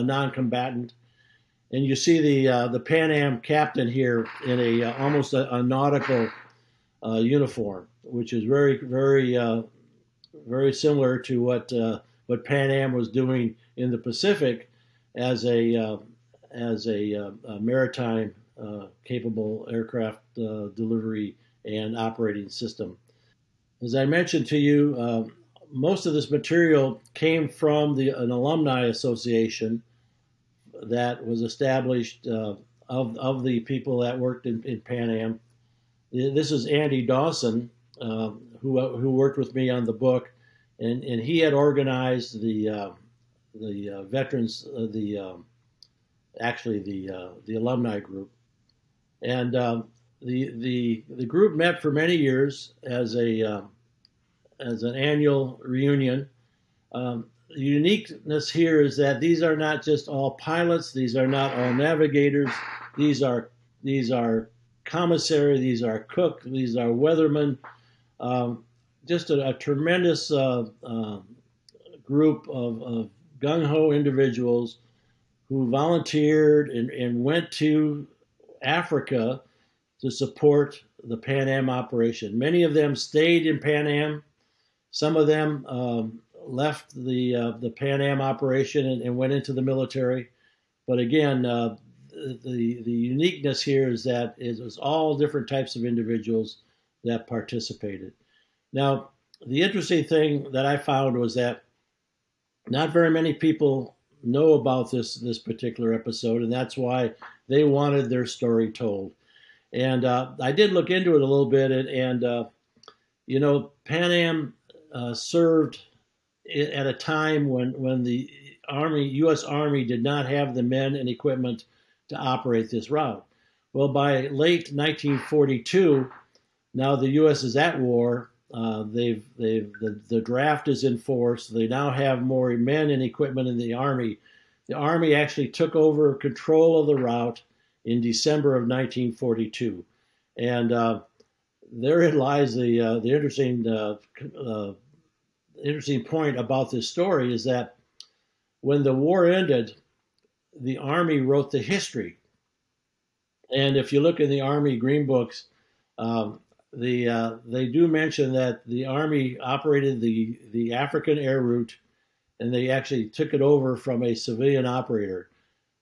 non-combatant and you see the uh, the Pan Am captain here in a uh, almost a, a nautical uh, uniform, which is very very uh, very similar to what uh, what Pan Am was doing in the Pacific as a uh, as a, a maritime capable aircraft delivery and operating system. As I mentioned to you, most of this material came from the an alumni association that was established uh, of, of the people that worked in, in Pan Am. This is Andy Dawson, uh, who, who worked with me on the book, and, and he had organized the, uh, the uh, veterans, uh, the um, actually the, uh, the alumni group. And um, the, the, the group met for many years as, a, as an annual reunion. Um, the uniqueness here is that these are not just all pilots, these are not all navigators, these are these are commissary, these are cook, these are weathermen. Um, just a, a tremendous uh, uh, group of, of gung ho individuals who volunteered and, and went to Africa to support the Pan Am operation. Many of them stayed in Pan Am. Some of them um, left the uh, the Pan Am operation and, and, went into the military. But again, uh, the the uniqueness here is that it was all different types of individuals that participated. Now, the interesting thing that I found was that not very many people know about this this particular episode, and that's why they wanted their story told. And uh, I did look into it a little bit, and, and uh, you know, Pan Am uh, served at a time when when the Army, U.S. Army, did not have the men and equipment to operate this route. Well, by late 1942, now the U.S. is at war. Uh, they've they've the, the draft is in force. They now have more men and equipment in the Army. The Army actually took over control of the route in December of 1942, and uh, therein lies the uh, the interesting uh, uh, interesting point about this story is that when the war ended, the Army wrote the history. And if you look in the Army Green Books, um, the uh, they do mention that the Army operated the, the African air route and they actually took it over from a civilian operator,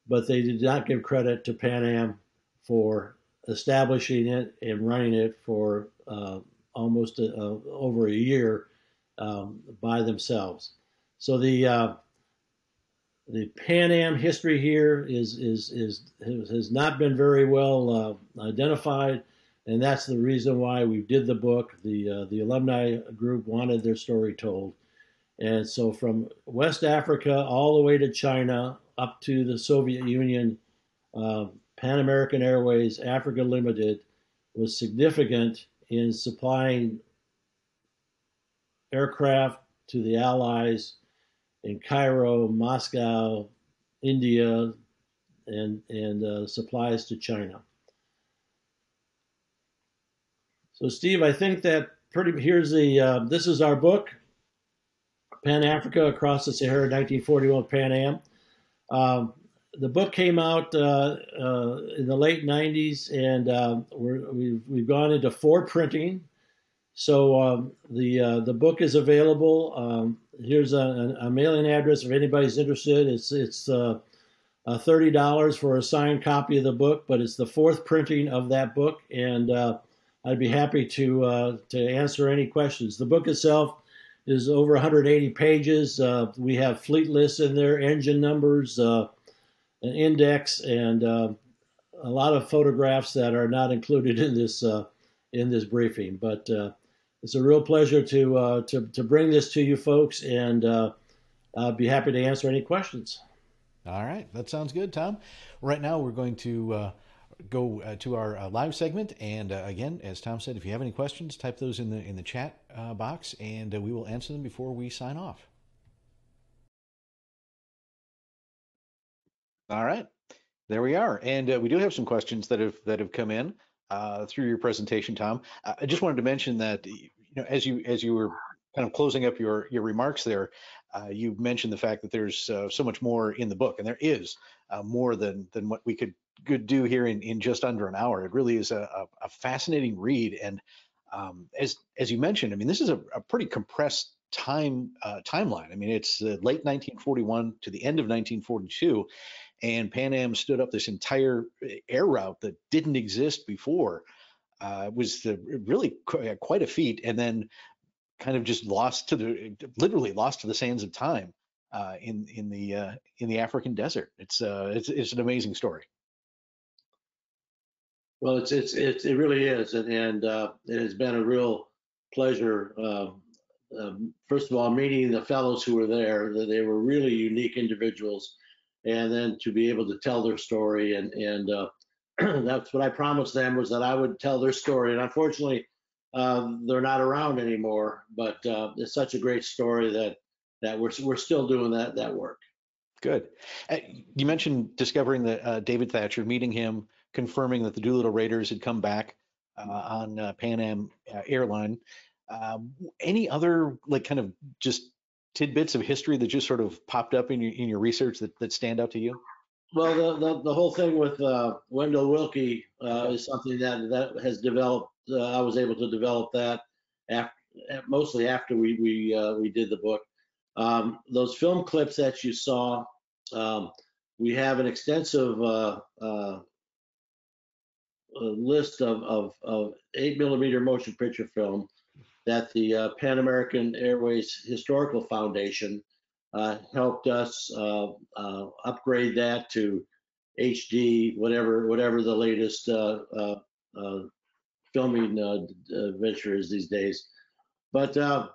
but they did not give credit to Pan Am for establishing it and running it for uh, almost a, uh, over a year um, by themselves. So the uh, the Pan Am history here is is is has not been very well uh, identified, and that's the reason why we did the book. The uh, the alumni group wanted their story told, and so from West Africa all the way to China up to the Soviet Union, uh, Pan American Airways Africa Limited was significant in supplying aircraft to the Allies in Cairo, Moscow, India, and, and uh, supplies to China. So, Steve, I think that pretty here's the uh, this is our book, Pan Africa Across the Sahara, 1941 Pan Am. Um, the book came out uh, uh, in the late 90s, and have we've, we've gone into four printing. So um, the uh, the book is available. Um, here's a, a, mailing address if anybody's interested. It's it's uh, uh, thirty dollars for a signed copy of the book, but it's the fourth printing of that book, and uh, I'd be happy to uh, to answer any questions. The book itself is over 180 pages. We have fleet lists in there, engine numbers, an index, and a lot of photographs that are not included in this in this briefing, but it's a real pleasure to uh, to to bring this to you folks, and uh, I'd be happy to answer any questions. All right, that sounds good, Tom. Right now, we're going to uh, go uh, to our uh, live segment, and uh, again, as Tom said, if you have any questions, type those in the in the chat uh, box, and uh, we will answer them before we sign off. All right, there we are, and we do have some questions that have that have come in through your presentation, Tom. I just wanted to mention that you know as you as you were kind of closing up your your remarks there, uh, you mentioned the fact that there's uh, so much more in the book, and there is uh, more than than what we could could do here in in just under an hour. It really is a, a, a fascinating read, and um, as as you mentioned, I mean, this is a, a pretty compressed time uh, timeline. I mean, it's late 1941 to the end of 1942, and Pan Am stood up this entire uh, air route that didn't exist before. Uh, was the, really quite a feat, and then kind of just lost to the literally lost to the sands of time uh, in in the uh, in the African desert. It's uh, it's it's an amazing story. Well, it's it's, it's it really is, and, and uh, it has been a real pleasure. Um, um, first of all, meeting the fellows who were there, they were really unique individuals, and then to be able to tell their story, and and uh, [clears throat] that's what I promised them was that I would tell their story, and unfortunately um, they're not around anymore. But uh, it's such a great story that that we're we're still doing that that work. Good. Uh, you mentioned discovering that uh, David Thatcher, meeting him, confirming that the Doolittle Raiders had come back uh, on uh, Pan Am uh, airline. Um, any other like kind of just tidbits of history that just sort of popped up in your in your research that, that stand out to you? Well, the, the, the whole thing with Wendell Willkie is something that that has developed uh, I was able to develop that after, mostly after we we uh, we did the book. Um, those film clips that you saw, um, we have an extensive uh, uh list of, of, of, eight millimeter motion picture film that the uh, Pan American Airways Historical Foundation uh, helped us upgrade that to HD, whatever whatever the latest filming uh, uh, ventures these days. But uh,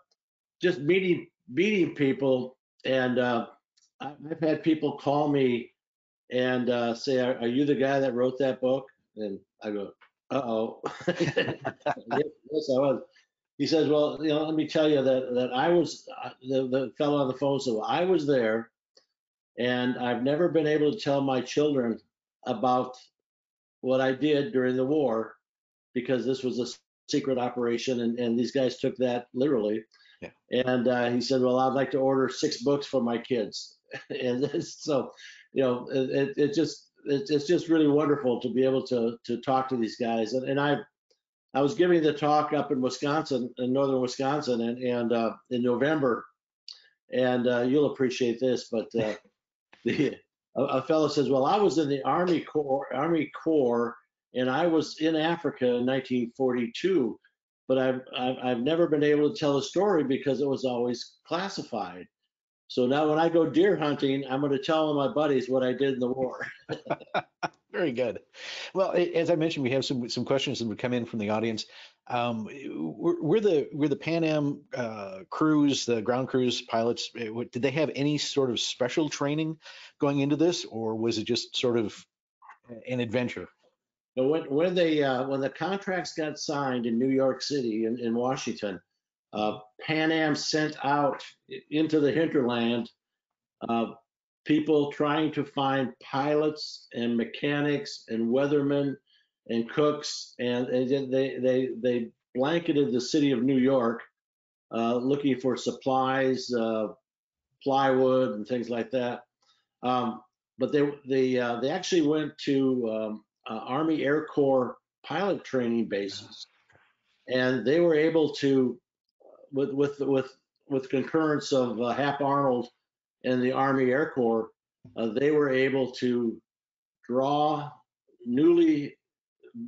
just meeting meeting people, and uh, I've had people call me and uh, say, are, are, you the guy that wrote that book?" And I go, "Uh oh." yes, I was. He says, "Well, you know, let me tell you that that I was uh, the the fellow on the phone said, well, I was there, and I've never been able to tell my children about what I did during the war because this was a secret operation, and, and these guys took that literally. Yeah. And uh, he said, "Well, I'd like to order six books for my kids," [laughs] and so, you know, it, it just it, it's just really wonderful to be able to to talk to these guys. And, and I I was giving the talk up in Wisconsin, in northern Wisconsin, and and uh, in November, and uh, you'll appreciate this, but uh, [laughs] the a, a fellow says, "Well, I was in the Army Corps, Army Corps, and I was in Africa in 1942, but I've, I've, I've never been able to tell a story because it was always classified. So now when I go deer hunting, I'm going to tell my buddies what I did in the war. [laughs] [laughs] Very good. Well, as I mentioned, we have some some questions that would come in from the audience. Um, we're, we're, the we're the Pan Am uh, crews, the ground crews pilots. Eh, did they have any sort of special training going into this, or was it just sort of an adventure? When when they uh, when the contracts got signed in New York City and in, in, Washington, uh, Pan Am sent out into the hinterland uh, people trying to find pilots and mechanics and weathermen and cooks, and, and they they they blanketed the city of New York uh, looking for supplies, uh, plywood, and things like that. Um, but they they uh, they actually went to um, uh, Army Air Corps pilot training bases, and they were able to, with with with with concurrence of uh, Hap Arnold and the Army Air Corps, uh, they were able to draw newly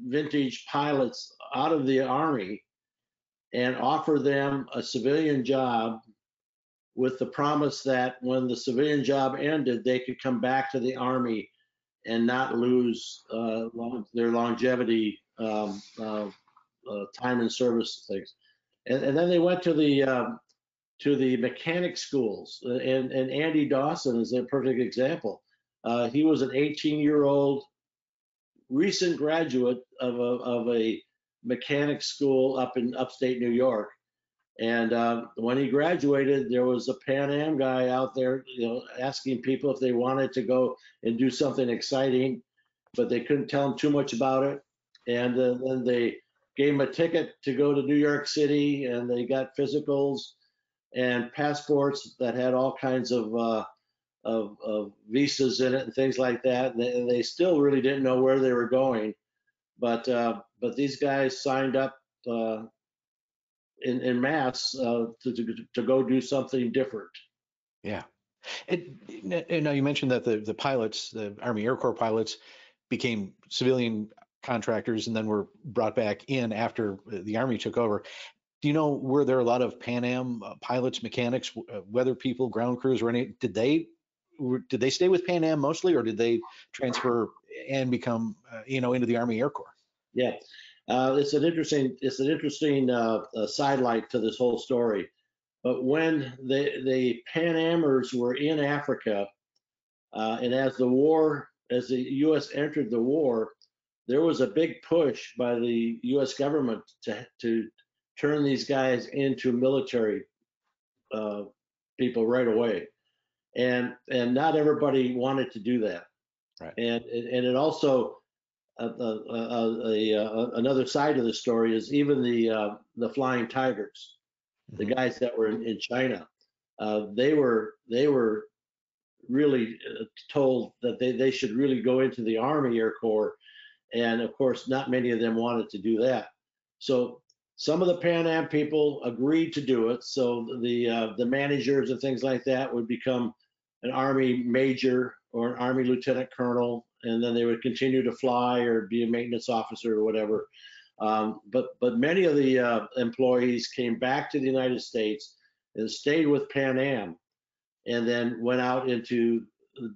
vintage pilots out of the Army and offer them a civilian job with the promise that when the civilian job ended, they could come back to the Army and not lose uh, long, their longevity, um, uh, uh, time and service things. And, and, then they went to the um, to the mechanic schools. And, and Andy Dawson is a perfect example. Uh, he was an 18 year old recent graduate of a, of a mechanic school up in upstate New York. And uh, when he graduated, there was a Pan Am guy out there, you know, asking people if they wanted to go and do something exciting, but they couldn't tell him too much about it. And uh, then they gave him a ticket to go to New York City, and they got physicals and passports that had all kinds of uh, of, of, visas in it and things like that. And they, they, still really didn't know where they were going, but uh, but these guys signed up uh, in in mass uh, to, to to go do something different. Yeah. And now you mentioned that the the pilots, the Army Air Corps pilots, became civilian contractors and then were brought back in after the Army took over. Do you know were there a lot of Pan Am uh, pilots, mechanics, uh, weather people, ground crews, or any? Did they did they stay with Pan Am mostly, or did they transfer and become uh, you know into the Army Air Corps? Yeah, uh, it's an interesting it's an interesting uh, uh, sidelight to this whole story. But when the the Pan Amers were in Africa, and as the war as the U.S. entered the war, there was a big push by the U.S. government to to turn these guys into military uh, people right away, and and not everybody wanted to do that. Right. And and it also uh, uh, uh, uh another side of the story is even the uh, the Flying Tigers, mm-hmm. the guys that were in, in China, they were they were really told that they, they should really go into the Army Air Corps, and of course not many of them wanted to do that. So some of the Pan Am people agreed to do it, so the uh, the managers and things like that would become an Army major or an Army lieutenant colonel, and then they would continue to fly or be a maintenance officer or whatever. Um, but but many of the uh, employees came back to the United States and stayed with Pan Am, and then went out into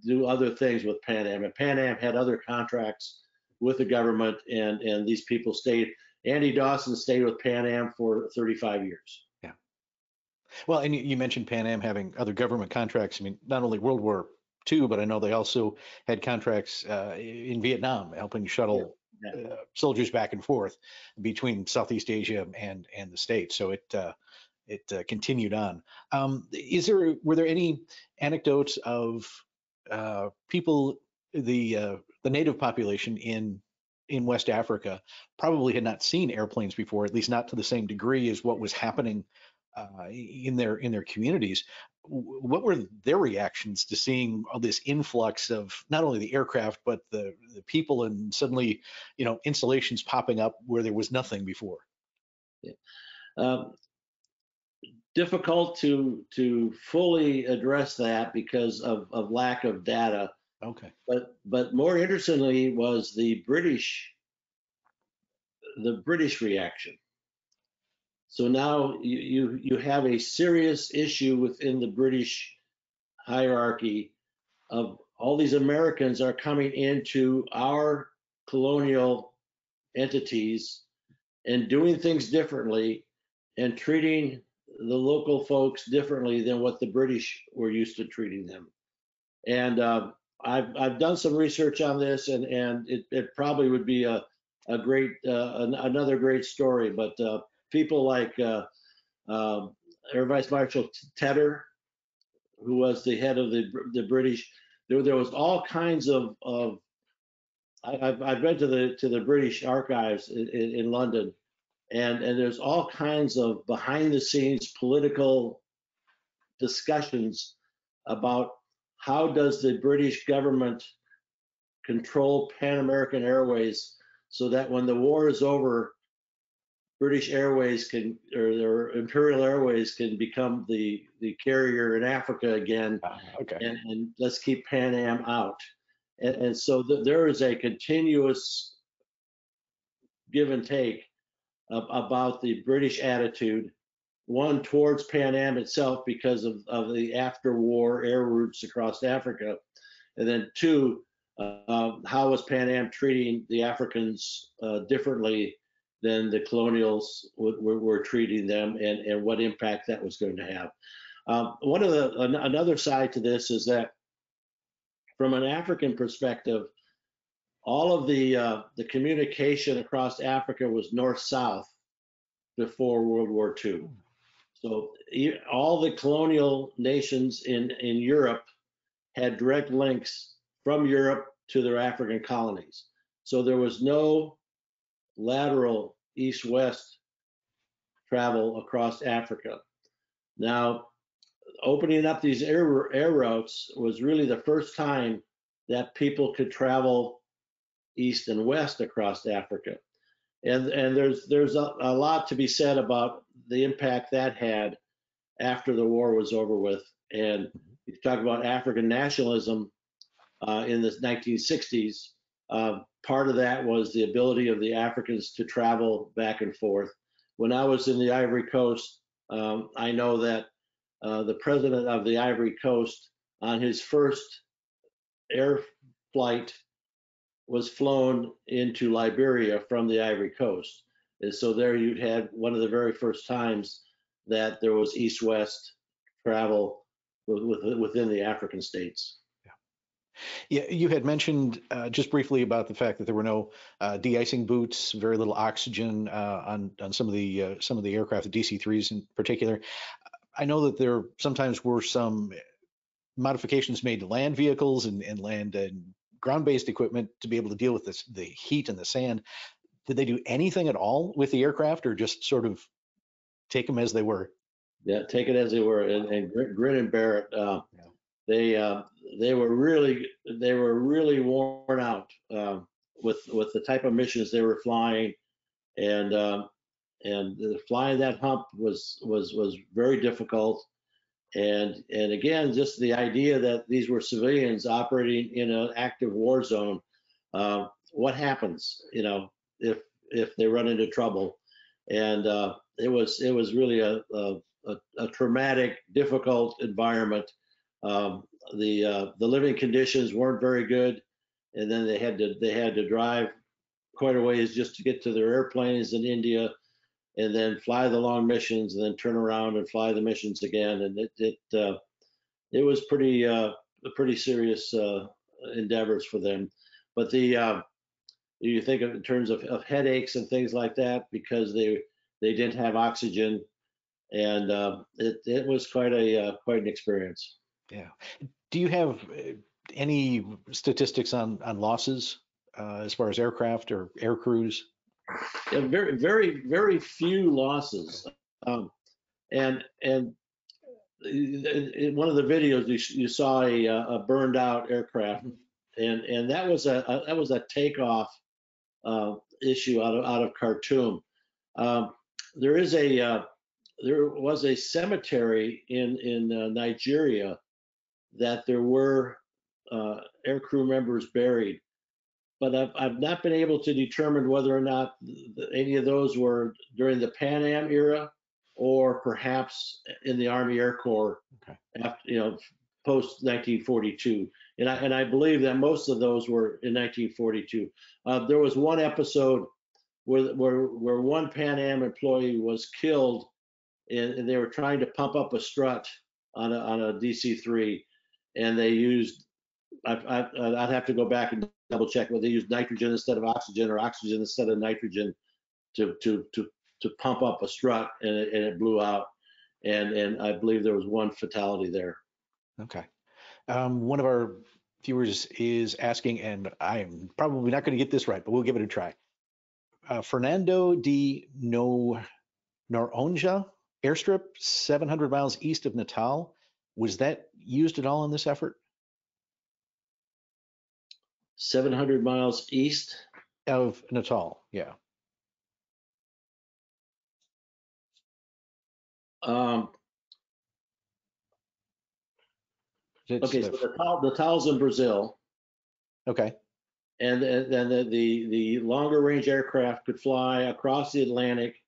do other things with Pan Am. And Pan Am had other contracts with the government, and and these people stayed. Andy Dawson stayed with Pan Am for 35 years. Yeah. Well, and you mentioned Pan Am having other government contracts. I mean, not only World War II, but I know they also had contracts uh, in Vietnam, helping shuttle yeah. Yeah. Uh, soldiers back and forth between Southeast Asia and and the states. So it uh, it uh, continued on. Um, is there were there any anecdotes of uh, people the uh, the native population in in West Africa probably had not seen airplanes before, at least not to the same degree as what was happening uh, in their in their communities. What were their reactions to seeing all this influx of not only the aircraft but the the people and suddenly, you know, installations popping up where there was nothing before? Yeah. Um, difficult to to fully address that because of, of lack of data Okay. But but more interestingly was the British the British reaction. So now you, you you have a serious issue within the British hierarchy of all these Americans are coming into our colonial entities and doing things differently and treating the local folks differently than what the British were used to treating them. And uh, I've I've done some research on this, and and it, it probably would be a a great uh, an, another great story. But uh, people like uh, um, Air Vice Marshal Tedder, who was the head of the the British, there there was all kinds of of I, have I've been to the to the British archives in, in, in London, and and there's all kinds of behind the scenes political discussions about how does the British government control Pan American Airways so that when the war is over, British Airways can or, or Imperial Airways can become the the carrier in Africa again. Ah, okay. And, and let's keep Pan Am out. And, and so th- there is a continuous give and take of, about the British attitude one towards Pan Am itself because of, of the after war air routes across Africa, and then two, uh, how was Pan Am treating the Africans uh, differently than the colonials were, were treating them and, and what impact that was going to have. Um, one of the an, another side to this is that from an African perspective, all of the uh, the communication across Africa was north-south before World War II. So all the colonial nations in in Europe had direct links from Europe to their African colonies. So there was no lateral east-west travel across Africa. Now, opening up these air, air routes was really the first time that people could travel east and west across Africa. And, and there's, there's a, a lot to be said about the impact that had after the war was over with. And you talk about African nationalism uh, in the 1960s, uh, part of that was the ability of the Africans to travel back and forth. When I was in the Ivory Coast, um, I know that uh, the president of the Ivory Coast, on his first air flight, was flown into Liberia from the Ivory Coast. And so there you had one of the very first times that there was east-west travel within the African states. Yeah, you had mentioned uh, just briefly about the fact that there were no uh, de-icing boots, very little oxygen uh, on on some of the uh, some of the aircraft, the DC-3s in particular. I know that there sometimes were some modifications made to land vehicles and, and land and ground-based equipment to be able to deal with this, the heat and the sand. Did they do anything at all with the aircraft, or just sort of take them as they were? Yeah, take it as they were, and, and grin and bear it. Uh, yeah they uh, they were really they were really worn out uh, with with the type of missions they were flying, and uh, and flying that hump was was was very difficult, and and again just the idea that these were civilians operating in an active war zone. Uh, what happens, you know, if if they run into trouble, and uh, it was it was really a, a, a traumatic, difficult environment um, the uh, the living conditions weren't very good, and then they had to they had to drive quite a ways just to get to their airplanes in India, and then fly the long missions, and then turn around and fly the missions again. And it it uh, it was pretty uh, pretty serious uh, endeavors for them. But the uh, you think of in terms of, of headaches and things like that because they they didn't have oxygen, and uh, it it was quite a uh, quite an experience. Yeah. Do you have uh, any statistics on on losses as far as aircraft or air crews? Yeah, very, very, very few losses. Um, and and in one of the videos you, you saw a, a, burned out aircraft, and and that was a, a that was a takeoff uh, issue out of out of Khartoum. Um, there is a uh, there was a cemetery in in uh, Nigeria that there were uh, aircrew members buried, but I've, I've not been able to determine whether or not any of those were during the Pan Am era or perhaps in the Army Air Corps okay. after you know post 1942. And I and I believe that most of those were in 1942. Uh, there was one episode where where where one Pan Am employee was killed, and, and they were trying to pump up a strut on a on a DC-3, and they used I, I, would have to go back and double check whether they used nitrogen instead of oxygen or oxygen instead of nitrogen to to to to pump up a strut and it, and it blew out and and I believe there was one fatality there. Okay, um, one of our viewers is asking, and I am probably not going to get this right, but we'll give it a try. Uh, Fernando de No Noronha airstrip, 700 miles east of Natal, was that used at all in this effort? 700 miles east of Natal, yeah. Um, okay, the, so Natal's in Brazil. Okay. And then the, the, the longer range aircraft could fly across the Atlantic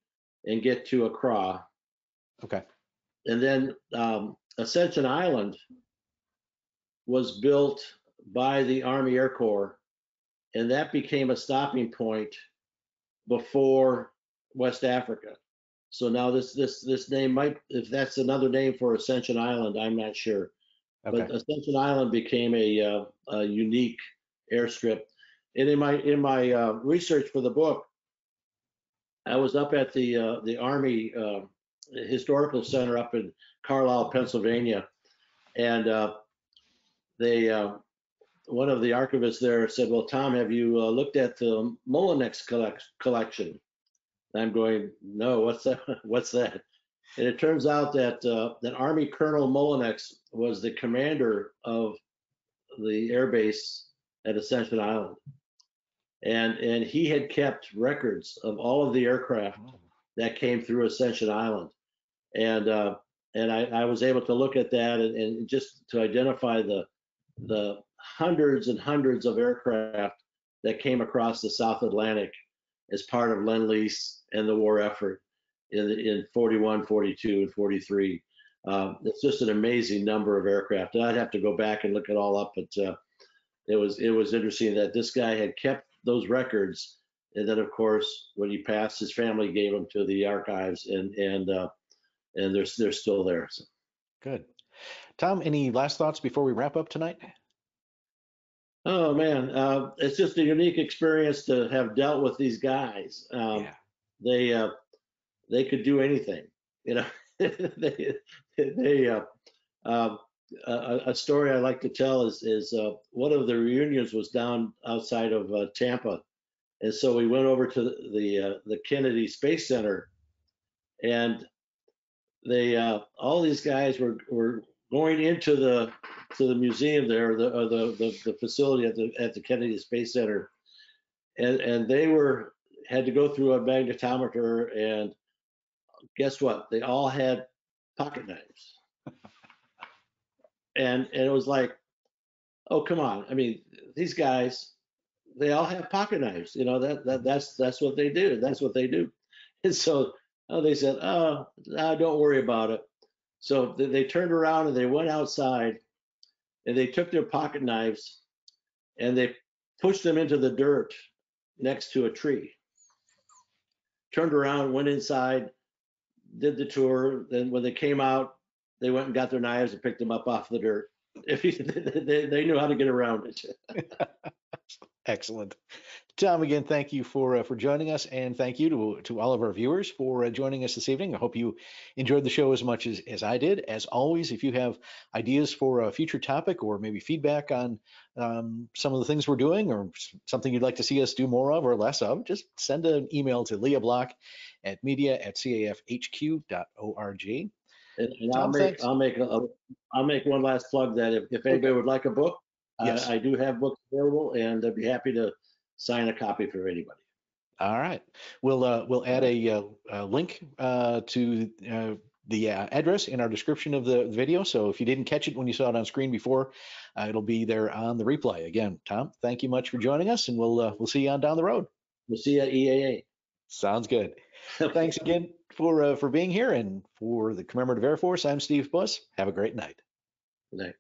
and get to Accra. Okay. And then um, Ascension Island was built by the Army Air Corps, and that became a stopping point before West Africa. So now this this this name might, if that's another name for Ascension Island, I'm not sure. Okay. But Ascension Island became a, uh, a unique airstrip. And in my in my uh, research for the book, I was up at the uh, the Army uh, Historical Center up in Carlisle, Pennsylvania, and uh, they uh, one of the archivists there said, "Well, Tom, have you uh, looked at the Molinex collect- collection?" And I'm going, "No, what's that? [laughs] what's that?" And it turns out that uh, that Army Colonel Molinex was the commander of the air base at Ascension Island, and and he had kept records of all of the aircraft that came through Ascension Island, and uh, and I, I was able to look at that and, and just to identify the the hundreds and hundreds of aircraft that came across the South Atlantic as part of Lend Lease and the war effort in, in 41, 42, and 43. Um, it's just an amazing number of aircraft. I'd have to go back and look it all up, but uh, it was it was interesting that this guy had kept those records, and then of course when he passed, his family gave them to the archives, and and uh, and they're they're still there. So. Good. Tom, any last thoughts before we wrap up tonight? Oh man, uh, it's just a unique experience to have dealt with these guys. Um, yeah. They uh, they could do anything, you know. [laughs] they they uh, um, a, a story I like to tell is is uh, one of the reunions was down outside of uh, Tampa, and so we went over to the the, uh, the Kennedy Space Center, and they uh, all these guys were were going into the to the museum there, the, uh, the the the facility at the at the Kennedy Space Center, and and they were had to go through a magnetometer, and guess what? They all had pocket knives, [laughs] and and it was like, oh come on! I mean, these guys, they all have pocket knives. You know that that that's that's what they do. That's what they do, and so. Oh, they said, "Oh, no, don't worry about it." So they, they turned around and they went outside and they took their pocket knives and they pushed them into the dirt next to a tree. Turned around, went inside, did the tour. Then when they came out, they went and got their knives and picked them up off the dirt. If [laughs] they, they knew how to get around it. [laughs] Excellent. Tom, again, thank you for uh, for joining us, and thank you to to all of our viewers for uh, joining us this evening. I hope you enjoyed the show as much as, as I did. As always, if you have ideas for a future topic or maybe feedback on um, some of the things we're doing or something you'd like to see us do more of or less of, just send an email to Leah Block at media at cafhq.org. And, and I'll make I'll make a, I'll make one last plug that if, if anybody would like a book, yes. I, do have books available, and I'd be happy to sign a copy for anybody. All right, we'll uh, we'll add a, uh, a link uh, to uh, the uh, address in our description of the video. So if you didn't catch it when you saw it on screen before, uh, it'll be there on the replay. Again, Tom, thank you much for joining us, and we'll we'll see you on down the road. We'll see you at EAA. Sounds good. [laughs] Thanks again for for being here and for the Commemorative Air Force. I'm Steve Buss. Have a great night. Good night.